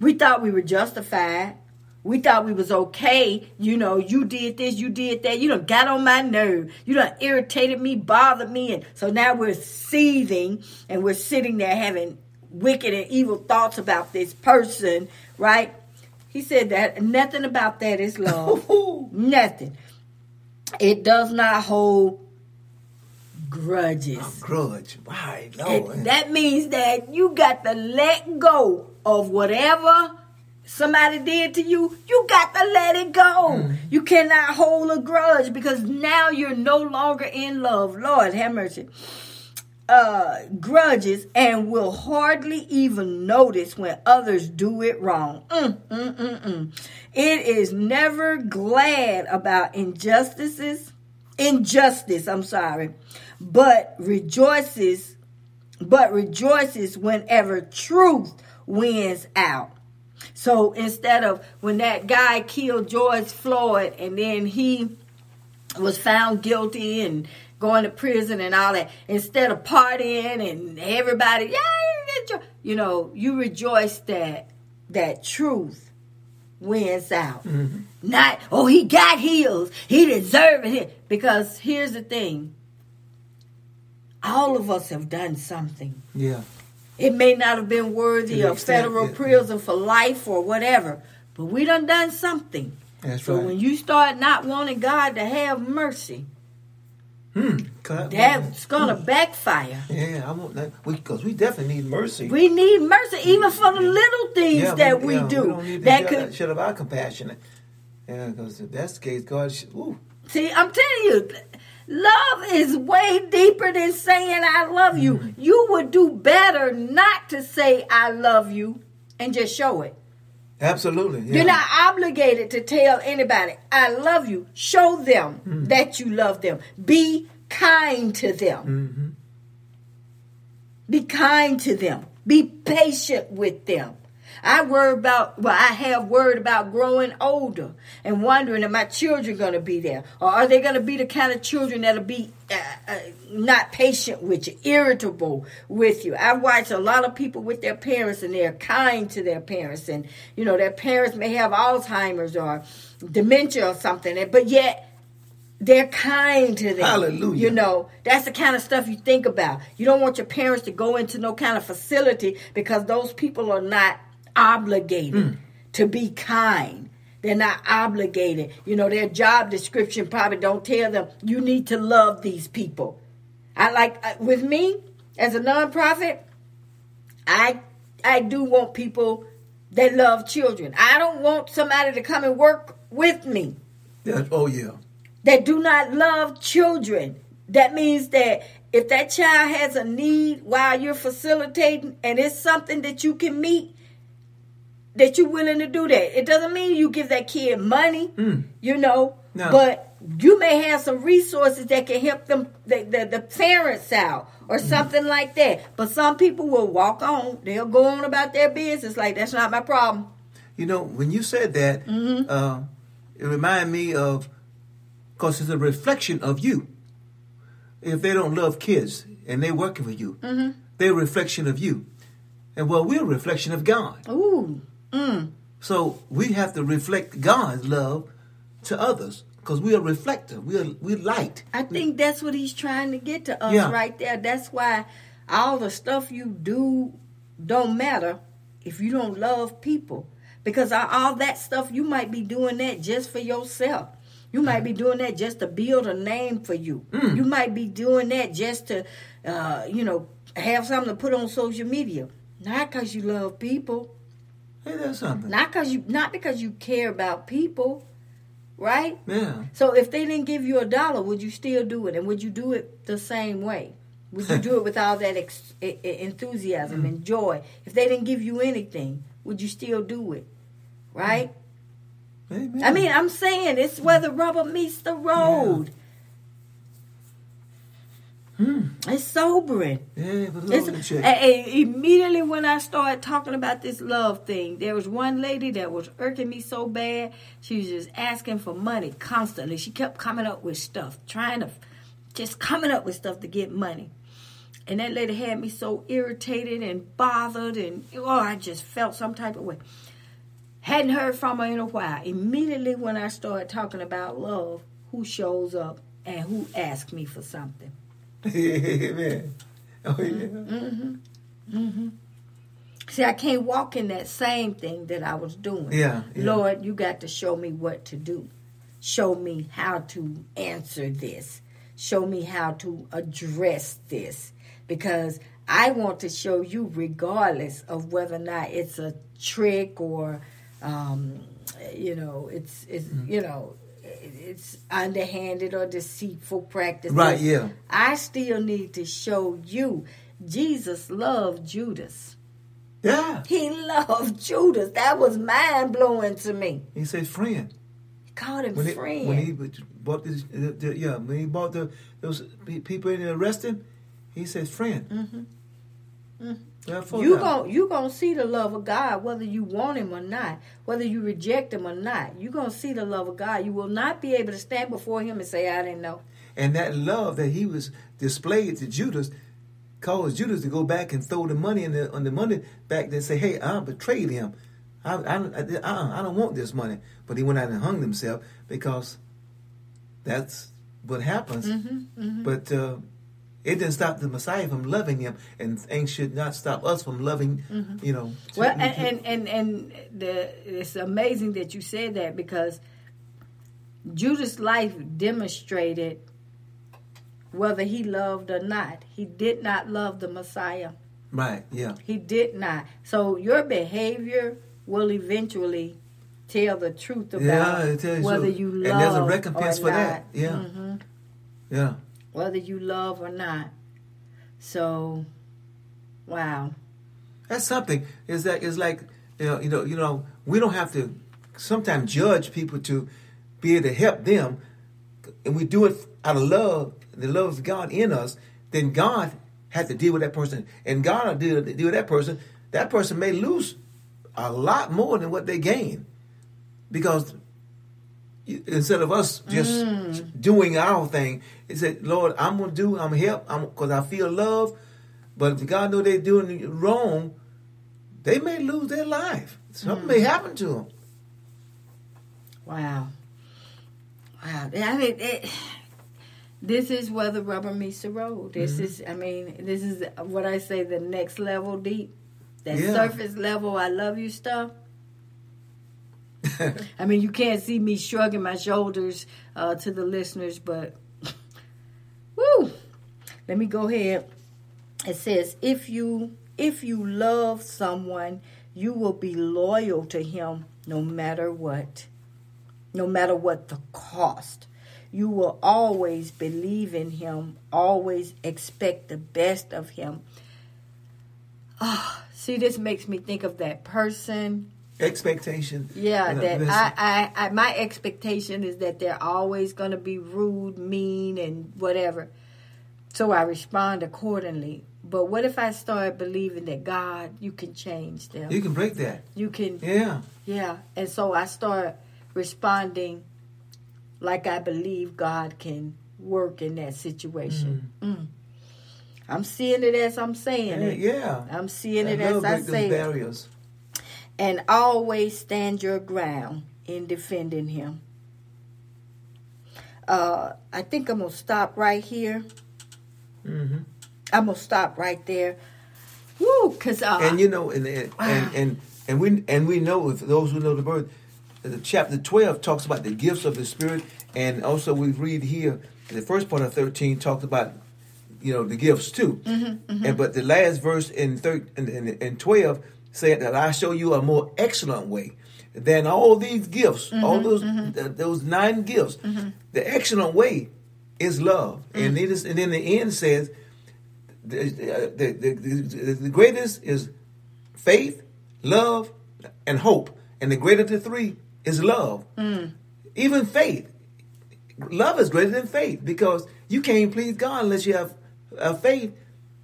We thought we were justified. We thought we was okay. You know, you did this, you did that. You done got on my nerve. You done irritated me, bothered me. And so now we're seething and we're sitting there having wicked and evil thoughts about this person, right? He said that nothing about that is love. nothing. It does not hold grudges. Grudge. Why, Lord? that means that you got to let go of whatever somebody did to you. You got to let it go. You cannot hold a grudge because now you're no longer in love. Lord have mercy. Uh, grudges and will hardly even notice when others do it wrong. Mm, mm, mm, mm. It is never glad about injustices injustice, I'm sorry, but rejoices, but rejoices whenever truth wins out. So instead of when that guy killed George Floyd and then he was found guilty and going to prison and all that, instead of partying and everybody, yeah, you know, you rejoice that that truth wins out. Mm-hmm. Not, oh, he got heels. He deserved it. Because here's the thing. All of us have done something. Yeah. It may not have been worthy of extent federal that- prison for life or whatever, but we done done something. That's so right. when you start not wanting God to have mercy, Hmm. That's gonna backfire. Yeah, I want that because we definitely need mercy. We need mercy even for the little things yeah, that we, yeah, do. We don't need to that could shut up our compassion. Yeah, because if that's the case, God, should, ooh, See, I'm telling you, love is way deeper than saying I love you. Mm-hmm. You would do better not to say I love you and just show it. absolutely. Yeah. You're not obligated to tell anybody, I love you. Show them Mm-hmm. that you love them. Be kind to them. Mm-hmm. Be kind to them. Be patient with them. I worry about, well, I have worried about growing older and wondering, are my children going to be there? Or are they going to be the kind of children that'll be uh, uh, not patient with you, irritable with you? I've watched a lot of people with their parents and they're kind to their parents. And, you know, their parents may have Alzheimer's or dementia or something, but yet they're kind to them. Hallelujah. You know, that's the kind of stuff you think about. You don't want your parents to go into no kind of facility because those people are not obligated to be kind. They're not obligated. You know, their job description probably don't tell them you need to love these people. I like uh, with me as a nonprofit, I I do want people that love children. I don't want somebody to come and work with me Yeah, oh yeah. that do not love children. That means that if that child has a need while you're facilitating and it's something that you can meet, that you're willing to do that. It doesn't mean you give that kid money, you know, No. but you may have some resources that can help them, the, the, the parents out or something like that. But some people will walk on, they'll go on about their business like that's not my problem. You know, when you said that, Mm-hmm. uh, it reminded me of because it's a reflection of you. If they don't love kids and they're working for you, Mm-hmm. they're a reflection of you. And well, we're a reflection of God. Ooh, So we have to reflect God's love to others because we are reflector. We are we light. I think that's what he's trying to get to us Yeah. right there. That's why all the stuff you do don't matter if you don't love people. Because all- all that stuff, you might be doing that just for yourself. You might be doing that just to build a name for you. Mm. You might be doing that just to, uh, you know, have something to put on social media. Not because you love people. Something. Not because you, not because you care about people, right? Yeah. So if they didn't give you a dollar, would you still do it? And would you do it the same way? Would you do it with all that ex- enthusiasm and joy? If they didn't give you anything, would you still do it? Right? Mm. Amen. I mean, I'm saying it's where the rubber meets the road. Hmm. It's sobering. yeah, but It's, Lord, let me check. a- a- immediately when I started talking about this love thing, there was one lady that was irking me so bad. She was just asking for money constantly. She kept coming up with stuff, trying to, just coming up with stuff to get money. And that lady had me so irritated and bothered, and oh, I just felt some type of way. Hadn't heard from her in a while. Immediately when I started talking about love, who shows up and who asked me for something? Amen. Oh yeah. Mm-hmm. See, I can't walk in that same thing that I was doing. Yeah, yeah. Lord, you got to show me what to do. Show me how to answer this. Show me how to address this. Because I want to show you, regardless of whether or not it's a trick or, um, you know, it's, it's Mm-hmm. you know, it's underhanded or deceitful practice. Right, yeah. I still need to show you Jesus loved Judas. Yeah. He loved Judas. That was mind blowing to me. He said friend. He called him When he, friend. when he bought the, the, the yeah when he bought the those people in arrested, he says friend. Mm-hmm. You gon' you gonna see the love of God whether you want him or not, whether you reject him or not. You are gonna see the love of God. You will not be able to stand before him and say, "I didn't know." and that love that he was displayed to Judas caused Judas to go back and throw the money in the on the money back and say, "Hey, I betrayed him. I I, I, I don't want this money." But he went out and hung himself because that's what happens. Mm-hmm, But uh, it didn't stop the Messiah from loving him, and things should not stop us from loving. You know. Mm-hmm. Well, and and and, and the, it's amazing that you said that because Judas' life demonstrated whether he loved or not. He did not love the Messiah. right? Yeah. He did not. So your behavior will eventually tell the truth about tells whether you. love and there's a recompense or for not. that. Yeah. Mhm. Yeah. Whether you love or not. So, wow. That's something. Is that is like you know you know you know we don't have to sometimes judge people to be able to help them, and we do it out of love, the love of God in us. Then God has to deal with that person, and God will deal, deal with that person. That person may lose a lot more than what they gain because instead of us just doing our thing, he said, "Lord, I'm gonna do. I'm gonna help. I'm because I feel love." But if God know they're doing wrong, they may lose their life. Something may happen to them. Wow. Wow. I mean, it, this is where the rubber meets the road. This Mm-hmm. is, I mean, this is what I say the next level deep. That Yeah. surface level, I love you stuff. I mean, you can't see me shrugging my shoulders uh, to the listeners, but woo. Let me go ahead. It says, if you if you love someone, you will be loyal to him no matter what. No matter what the cost. You will always believe in him, always expect the best of him. Ah, see, this makes me think of that person Expectation. yeah, know, that. I, I, I, my expectation is that they're always going to be rude, mean, and whatever. So I respond accordingly. But what if I start believing that God, you can change them? You can break that. You can, Yeah. yeah. And so I start responding like I believe God can work in that situation. Mm. I'm seeing it as I'm saying it. Yeah. I'm seeing I it as I break those say it barriers. And always stand your ground in defending him. Uh, I think I'm gonna stop right here. hmm I'm gonna stop right there. Woo, cause uh, and you know, and and, and and and we and we know if those who know the word, the chapter twelve talks about the gifts of the spirit, and also we read here the first part of thirteen talks about you know the gifts too, and but the last verse in thir- in, in, in twelve said that I show you a more excellent way than all these gifts, all those th- those nine gifts. The excellent way is love, and it is, and then the end says the, the, the, the, the greatest is faith, love, and hope. And the greater of the three is love. Even faith. Love is greater than faith because you can't please God unless you have uh, faith.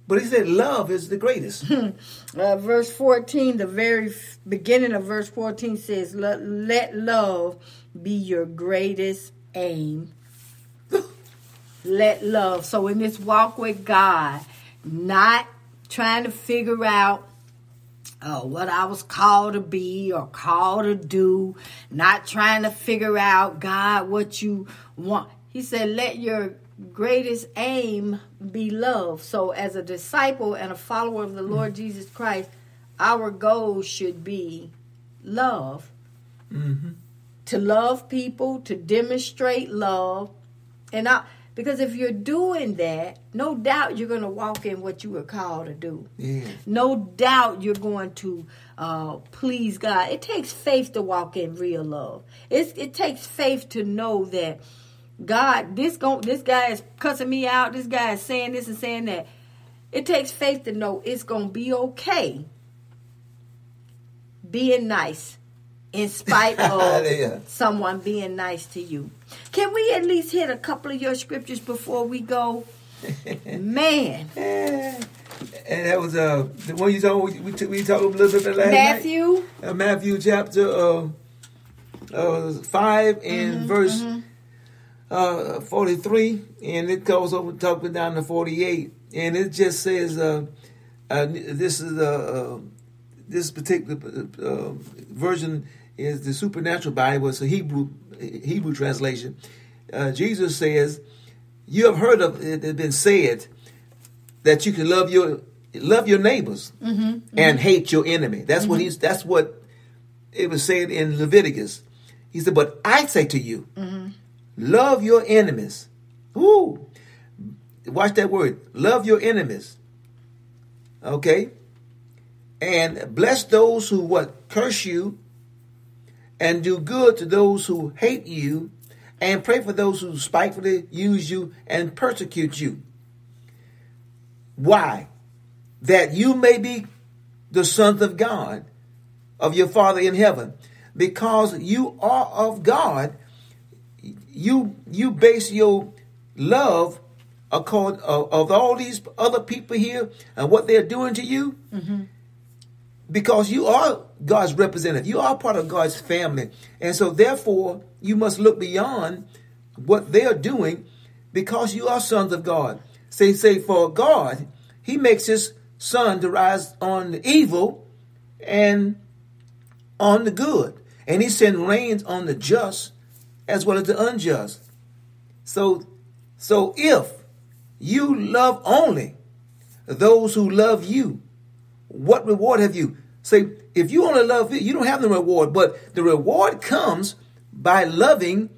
But he said love is the greatest. uh, verse 14, the very beginning of verse 14 says, "Let love be your greatest aim." let love. So in this walk with God, not trying to figure out uh, what I was called to be or called to do, not trying to figure out, God, what you want. He said, let your greatest aim be love. So, as a disciple and a follower of the Lord Jesus Christ, our goal should be love. To love people, to demonstrate love. And I, because if you're doing that, no doubt you're going to walk in what you were called to do. Yeah. No doubt you're going to uh, please God. It takes faith to walk in real love. It's, it takes faith to know that God, this gon this guy is cussing me out. This guy is saying this and saying that. It takes faith to know it's gonna be okay. Being nice in spite of Yeah. someone being nice to you. Can we at least hit a couple of your scriptures before we go? Man, And that was uh the one you told we we, we talked a little bit about last Matthew. night. Uh, Matthew chapter uh, uh five and Mm-hmm, verse uh forty three, and it goes over talking down to forty eight, and it just says uh, uh this is uh, uh this particular uh, version is the supernatural Bible. It's a Hebrew Hebrew translation. Uh, Jesus says, "You have heard of it has been said." that you can love your love your neighbors and hate your enemy. That's what he's. That's what it was said in Leviticus. He said, "But I say to you, love your enemies." Ooh, watch that word. Love your enemies. Okay, and bless those who what curse you, and do good to those who hate you, and pray for those who spitefully use you and persecute you. Why? That you may be the sons of God, of your Father in heaven. Because you are of God, you you base your love according of, uh, of all these other people here and what they're doing to you. Mm-hmm. Because you are God's representative. You are part of God's family. And so therefore you must look beyond what they're doing because you are sons of God. Say, say, for God, He makes His sun to rise on the evil and on the good. And He sends rains on the just as well as the unjust. So, so if you love only those who love you, what reward have you? Say, if you only love you, you don't have the reward, but the reward comes by loving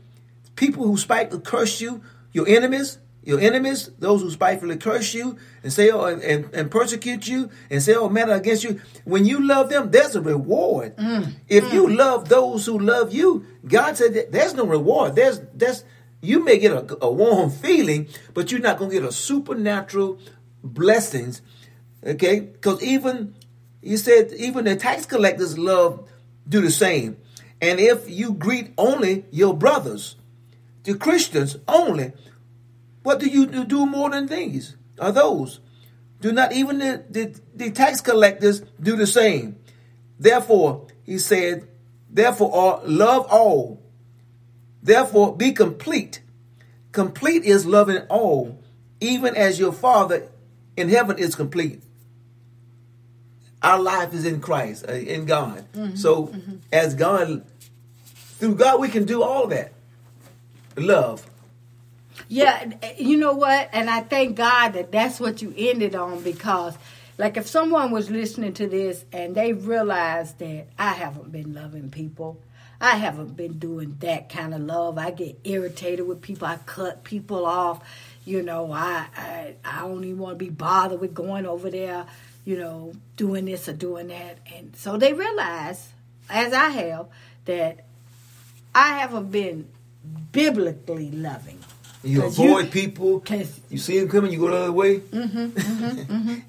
people who spitefully curse you, your enemies, your enemies, those who spitefully curse you and say, oh, and, and persecute you and say, oh, matter against you. When you love them, there's a reward. Mm. If you mm. love those who love you, God said that there's no reward. There's, that's you may get a, a warm feeling, but you're not going to get a supernatural blessings. Okay? Because even, he said, even the tax collectors love, do the same. And if you greet only your brothers, the Christians only, what do you do, more than these? Are those? Do not even the, the, the tax collectors do the same? Therefore, he said, therefore, all, love all. Therefore, be complete. Complete is loving all, even as your Father in heaven is complete. Our life is in Christ, uh, in God. Mm-hmm. So, mm-hmm. as God, through God, we can do all that. Love. Yeah, eh, you know what? And I thank God that that's what you ended on because, like, if someone was listening to this and they realized that I haven't been loving people, I haven't been doing that kind of love. I get irritated with people. I cut people off. You know, I I, I don't even want to be bothered with going over there. You know, doing this or doing that. And so they realize, as I have, that I haven't been biblically loving. You avoid you- people. You see them coming, you go the other way.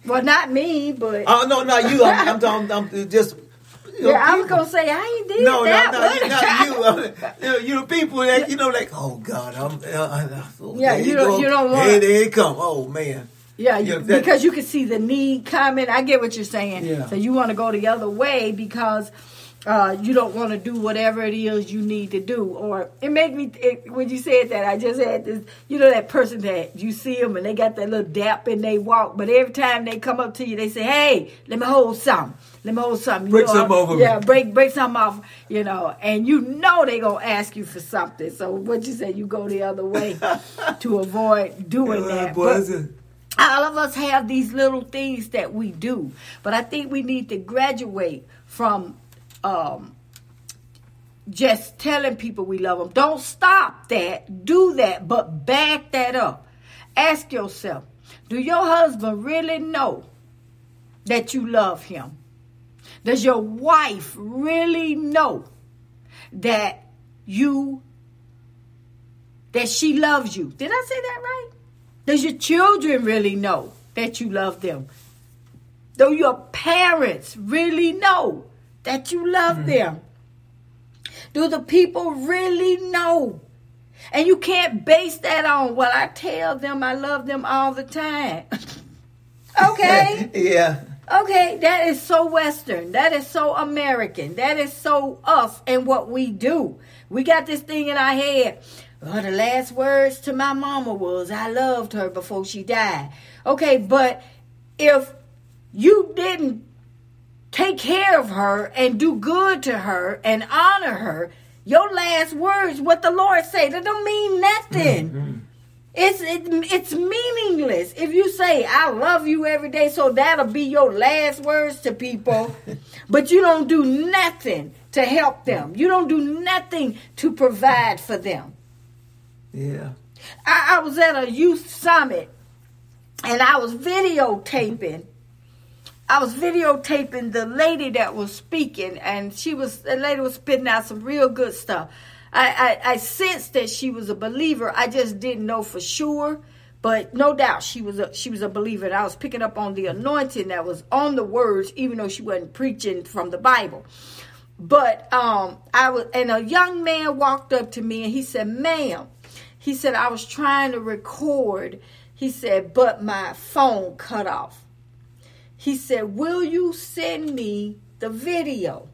Well, not me, but Oh no, not you. I'm, I'm talking. I'm just. you know, yeah, I was gonna say I ain't did No, no, that no, you, not you. Uh, you, know, you the people that you know, like, oh God, I'm. Uh, uh, oh, Yeah, you don't- go. you don't want- Hey, there it come. Oh man. yeah, you, Yeah, that- because you can see the need coming. I get what you're saying. Yeah. So you want to go the other way because uh, you don't want to do whatever it is you need to do. Or it made me it, when you said that I just had this. You know that person that you see them and they got that little dap in they walk, but every time they come up to you, they say, "Hey, let me hold something." Let me hold something. You Break know, something off of me. Yeah, break break something off. You know, and you know they gonna ask you for something. So what you say? You go the other way to avoid doing Uh, that. boy, But- all of us have these little things that we do but i think we need to graduate from um, just telling people we love them don't stop that. Do that but back that up. Ask yourself do your husband really know that you love him? Does your wife really know that you that she loves you? Did i say that right? Does your children really know that you love them? Do your parents really know that you love mm-hmm. them? Do the people really know? And you can't base that on, well, I tell them I love them all the time. okay. yeah. Okay, that is so Western. That is so American. That is so us and what we do. We got this thing in our head. Oh, the last words to my mama was, I loved her before she died. Okay, but if you didn't take care of her and do good to her and honor her, your last words, what the Lord say, that don't mean nothing. Mm-hmm. It's it, it's meaningless if you say I love you every day. So that'll be your last words to people, but you don't do nothing to help them. You don't do nothing to provide for them. Yeah. I, I was at a youth summit, and I was videotaping. I was videotaping the lady that was speaking, and she was the lady was spitting out some real good stuff. I, I, I sensed that she was a believer. I just didn't know for sure, but no doubt she was a she was a believer. And I was picking up on the anointing that was on the words, even though she wasn't preaching from the Bible. But um, I was, and a young man walked up to me and he said, "Ma'am," he said, "I was trying to record." He said, "But my phone cut off." He said, "Will you send me the video?"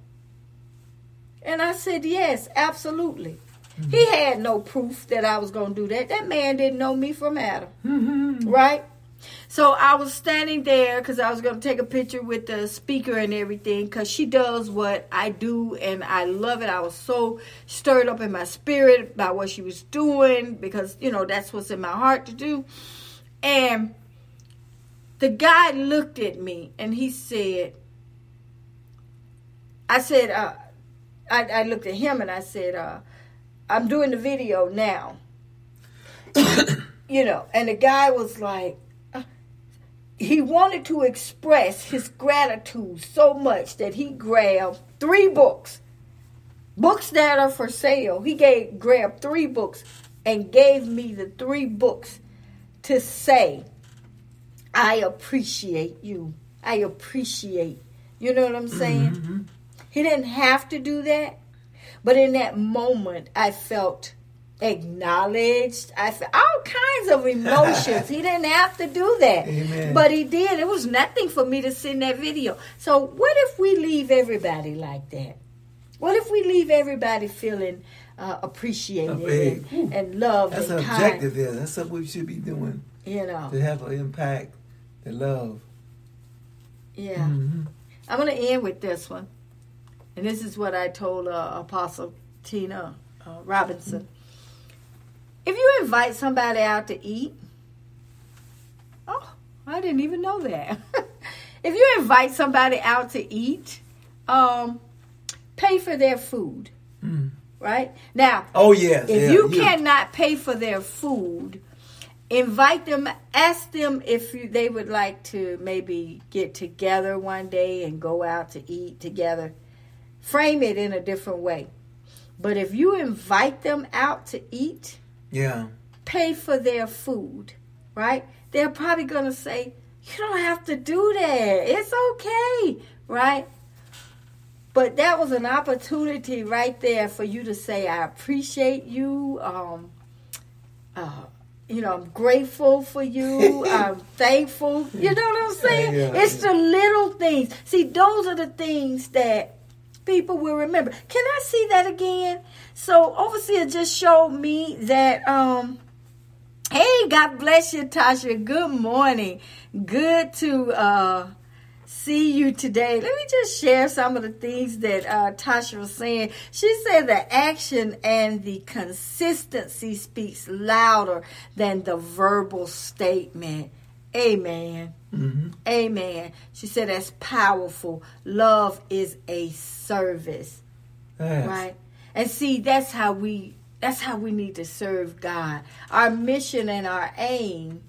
And I said, Yes, absolutely. Mm-hmm. He had no proof that I was going to do that. That man didn't know me from Adam. Mm-hmm. Right? So I was standing there because I was going to take a picture with the speaker and everything because she does what I do and I love it. I was so stirred up in my spirit by what she was doing because, you know, that's what's in my heart to do. And the guy looked at me and he said, I said, uh, I, I looked at him and I said, uh, I'm doing the video now. you know, and the guy was like, uh, he wanted to express his gratitude so much that he grabbed three books, books that are for sale. He gave grabbed three books and gave me the three books to say, I appreciate you. I appreciate. You know what I'm saying? He didn't have to do that. But in that moment, I felt acknowledged. I felt all kinds of emotions. he didn't have to do that. Amen. But he did. It was nothing for me to send that video. So, what if we leave everybody like that? What if we leave everybody feeling uh, appreciated Big. and, and loved That's and an objective there. That's what we should be doing You know, to have an impact, the love. yeah. Mm-hmm. I'm going to end with this one. And this is what I told uh, Apostle Tina uh, Robinson. If you invite somebody out to eat, oh, I didn't even know that. if you invite somebody out to eat, um, pay for their food, right? Now, Oh yes. if yeah, you yeah. cannot pay for their food, invite them, ask them if you, they would like to maybe get together one day and go out to eat together. Frame it in a different way. But if you invite them out to eat, Yeah. pay for their food, right? They're probably going to say, You don't have to do that. It's okay, right? But that was an opportunity right there for you to say, I appreciate you. Um, uh, you know, I'm grateful for you. I'm thankful. You know what I'm saying? Yeah, it's the little things. See, those are the things that people will remember. Can I see that again? So overseer just showed me that um hey, God bless you, Tasha. Good morning. Good to uh see you today. Let me just share some of the things that uh, Tasha was saying. She said the action and the consistency speaks louder than the verbal statement. Amen. Amen. She said that's powerful. Love is a service. Yes. Right. And see, that's how we that's how we need to serve God. Our mission and our aim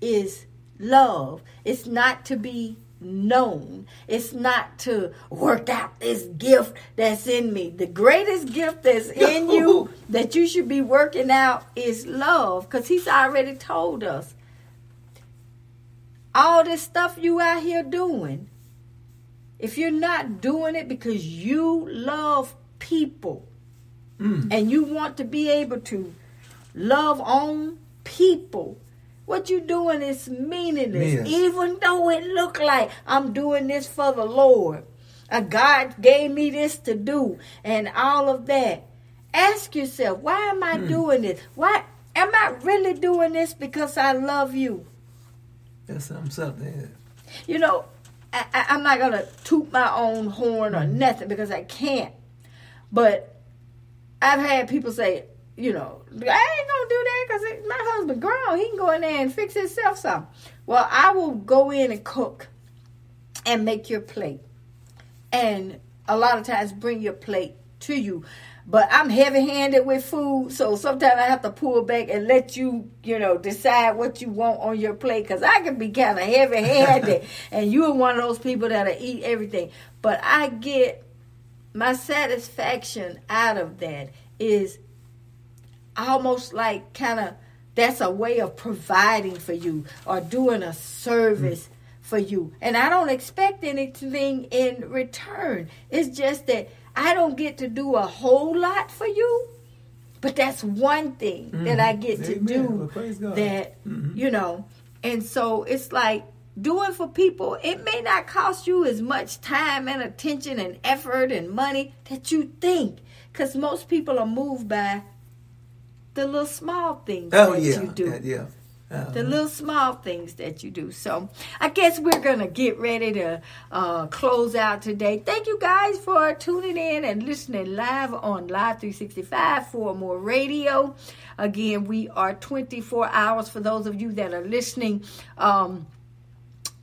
is love. It's not to be known. It's not to work out this gift that's in me. The greatest gift that's in you that you should be working out is love cuz he's already told us. All this stuff you out here doing, if you're not doing it because you love people mm. and you want to be able to love on people, what you doing is meaningless. Yes. Even though it look like I'm doing this for the Lord. Uh, God gave me this to do and all of that. Ask yourself, why am I doing this? Why am I really doing this because I love you? That's something, something. You know, I, I, I'm not gonna toot my own horn or nothing because I can't. But I've had people say, you know, I ain't gonna do that because my husband grown. He can go in there and fix himself some. Well, I will go in and cook and make your plate, and a lot of times bring your plate to you. But I'm heavy-handed with food, so sometimes I have to pull back and let you, you know, decide what you want on your plate. Cause I can be kind of heavy-handed, and you're one of those people that'll eat everything. But I get my satisfaction out of that is almost like kind of that's a way of providing for you or doing a service for you. And I don't expect anything in return. It's just that I don't get to do a whole lot for you. But that's one thing mm-hmm. that I get to do Well, praise God. that mm-hmm. you know. And so it's like doing for people, it may not cost you as much time and attention and effort and money that you think. Because most people are moved by the little small things Oh that yeah, you do yeah, yeah. Uh, the little small things that you do. So I guess we're gonna get ready to uh, close out today. Thank you guys for tuning in and listening live on Live 365 for more radio. Again, we are 24 hours for those of you that are listening. Um,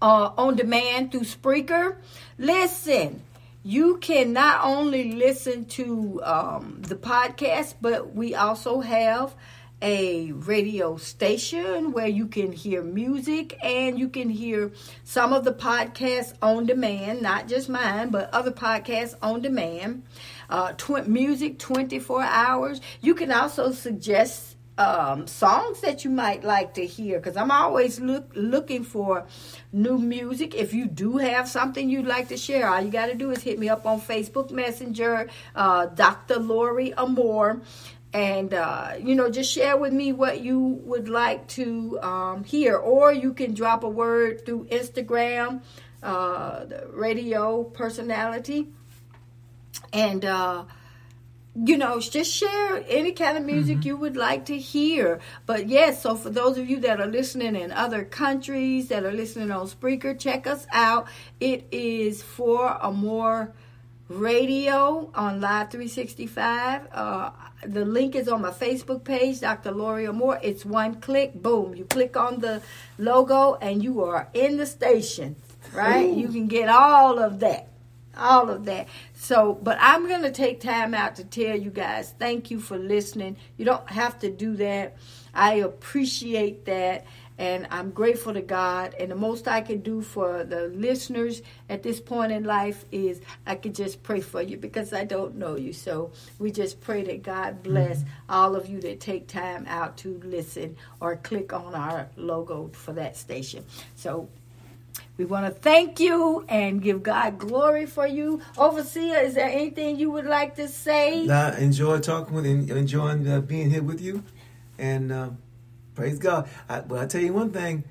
uh, on demand through Spreaker. Listen, you can not only listen to um, the podcast, but we also have a radio station where you can hear music and you can hear some of the podcasts on demand, not just mine, but other podcasts on demand. Uh, tw- music 24 hours. You can also suggest um, songs that you might like to hear because I'm always look, looking for new music. If you do have something you'd like to share, all you got to do is hit me up on Facebook Messenger, uh, Dr. Lori Amor, and uh, you know just share with me what you would like to um, hear, or you can drop a word through Instagram, uh, the radio personality, and. You know, just share any kind of music you would like to hear. But yes, so for those of you that are listening in other countries that are listening on Spreaker, check us out. It is 4Amor radio on Live 365. Uh, the link is on my Facebook page, Dr. Lori Amor. It's one click, boom. You click on the logo and you are in the station, right? You can get all of that all of that. So, but I'm going to take time out to tell you guys thank you for listening. You don't have to do that. I appreciate that. And I'm grateful to God. And the most I can do for the listeners at this point in life is I can just pray for you because I don't know you. So we just pray that God bless mm-hmm. all of you that take time out to listen or click on our logo for that station. So we want to thank you and give God glory for you. Overseer, is there anything you would like to say? I enjoy talking with enjoying uh, being here with you, and um, praise God. I, but I tell you one thing,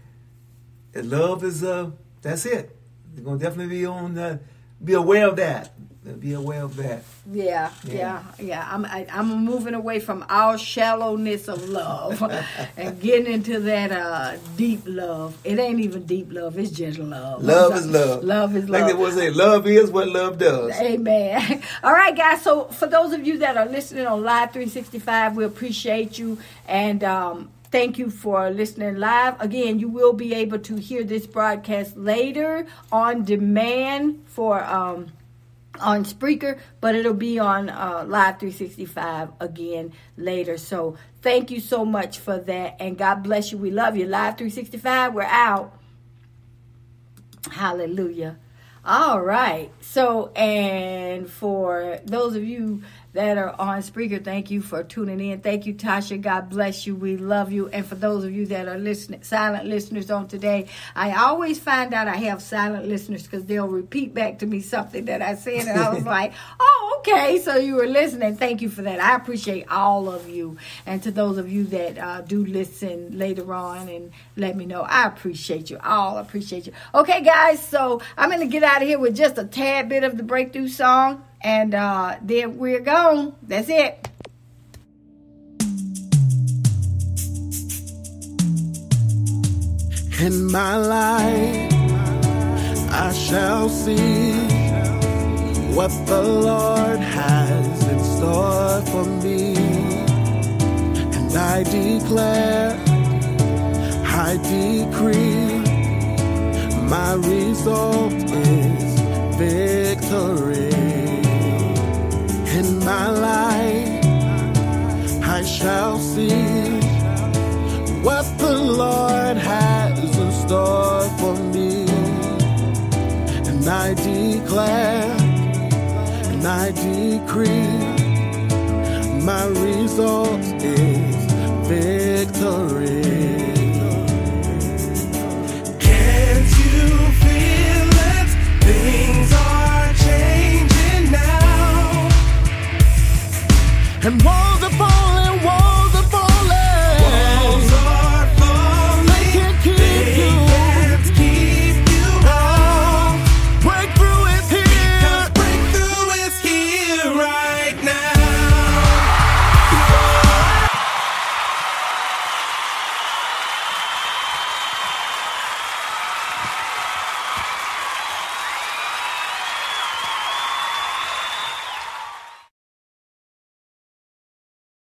uh, love is uh, that's it. You're gonna definitely be on. Uh, be aware of that. Be aware of that. Yeah, yeah, yeah. I'm I, I'm moving away from our shallowness of love and getting into that uh, deep love. It ain't even deep love; it's just love. Love is love. Love is love. Like they would say, love is what love does. Amen. All right, guys. So for those of you that are listening on Live 365, we appreciate you and um, thank you for listening live. Again, you will be able to hear this broadcast later on demand for. Um, on Spreaker, but it'll be on uh, Live 365 again later. So thank you so much for that, and God bless you. We love you. Live 365, we're out. Hallelujah. All right. So, and for those of you that are on Spreaker, thank you for tuning in. Thank you, Tasha. God bless you. We love you. And for those of you that are listening, silent listeners on today, I always find out I have silent listeners because they'll repeat back to me something that I said, and I was like, "Oh, okay." So you were listening. Thank you for that. I appreciate all of you, and to those of you that uh, do listen later on and let me know, I appreciate you. All appreciate you. Okay, guys. So I'm gonna get out of here with just a tad bit of the breakthrough song and uh, then we're gone. That's it. In my life, I shall see what the Lord has in store for me. And I declare, I decree, my result is victory. My life, I shall see what the Lord has in store for me. And I declare and I decree my result is victory. and walls